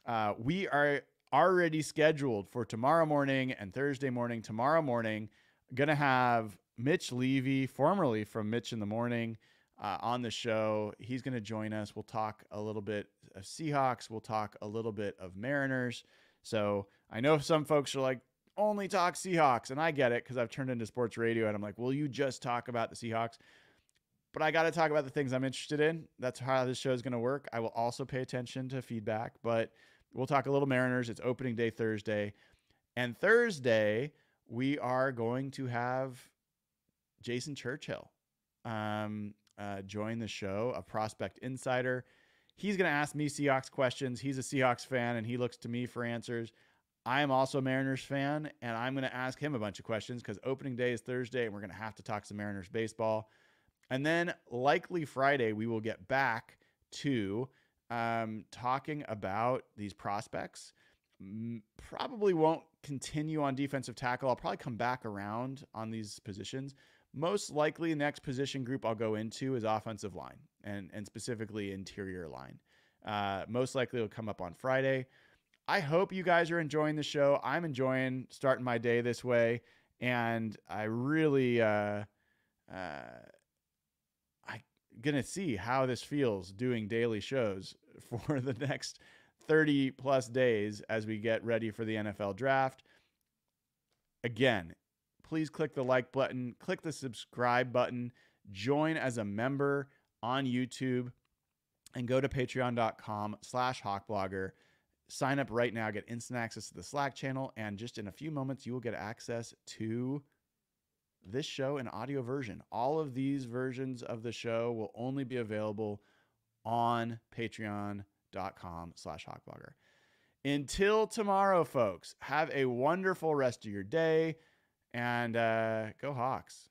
Uh, we are already scheduled for tomorrow morning and Thursday morning. Tomorrow morning, gonna have Mitch Levy, formerly from Mitch in the Morning, uh, on the show. He's to join us. We'll talk a little bit of Seahawks. We'll talk a little bit of Mariners. So I know some folks are like, only talk Seahawks. And I get it because I've turned into sports radio and I'm like, will you just talk about the Seahawks? But I got to talk about the things I'm interested in. That's how this show is going to work. I will also pay attention to feedback, but we'll talk a little Mariners. It's opening day Thursday. And Thursday, we are going to have Jason Churchill um, uh, join the show, a prospect insider. He's going to ask me Seahawks questions. He's a Seahawks fan and he looks to me for answers. I am also a Mariners fan and I'm going to ask him a bunch of questions because opening day is Thursday and we're going to have to talk some Mariners baseball. And then likely Friday, we will get back to um, talking about these prospects. Probably won't continue on defensive tackle. I'll probably come back around on these positions. Most likely, the next position group I'll go into is offensive line and, and specifically interior line. Uh, most likely it'll come up on Friday. I hope you guys are enjoying the show. I'm enjoying starting my day this way, and I really, uh, uh, I gonna see how this feels doing daily shows for the next 30 plus days as we get ready for the NFL draft. Again, please click the like button, click the subscribe button, join as a member on YouTube, and go to patreon.com slash. Sign up right now, get instant access to the Slack channel, and just in a few moments, you will get access to this show in audio version. All of these versions of the show will only be available on patreon.com slash hawkblogger. Until tomorrow, folks, have a wonderful rest of your day and uh, go Hawks.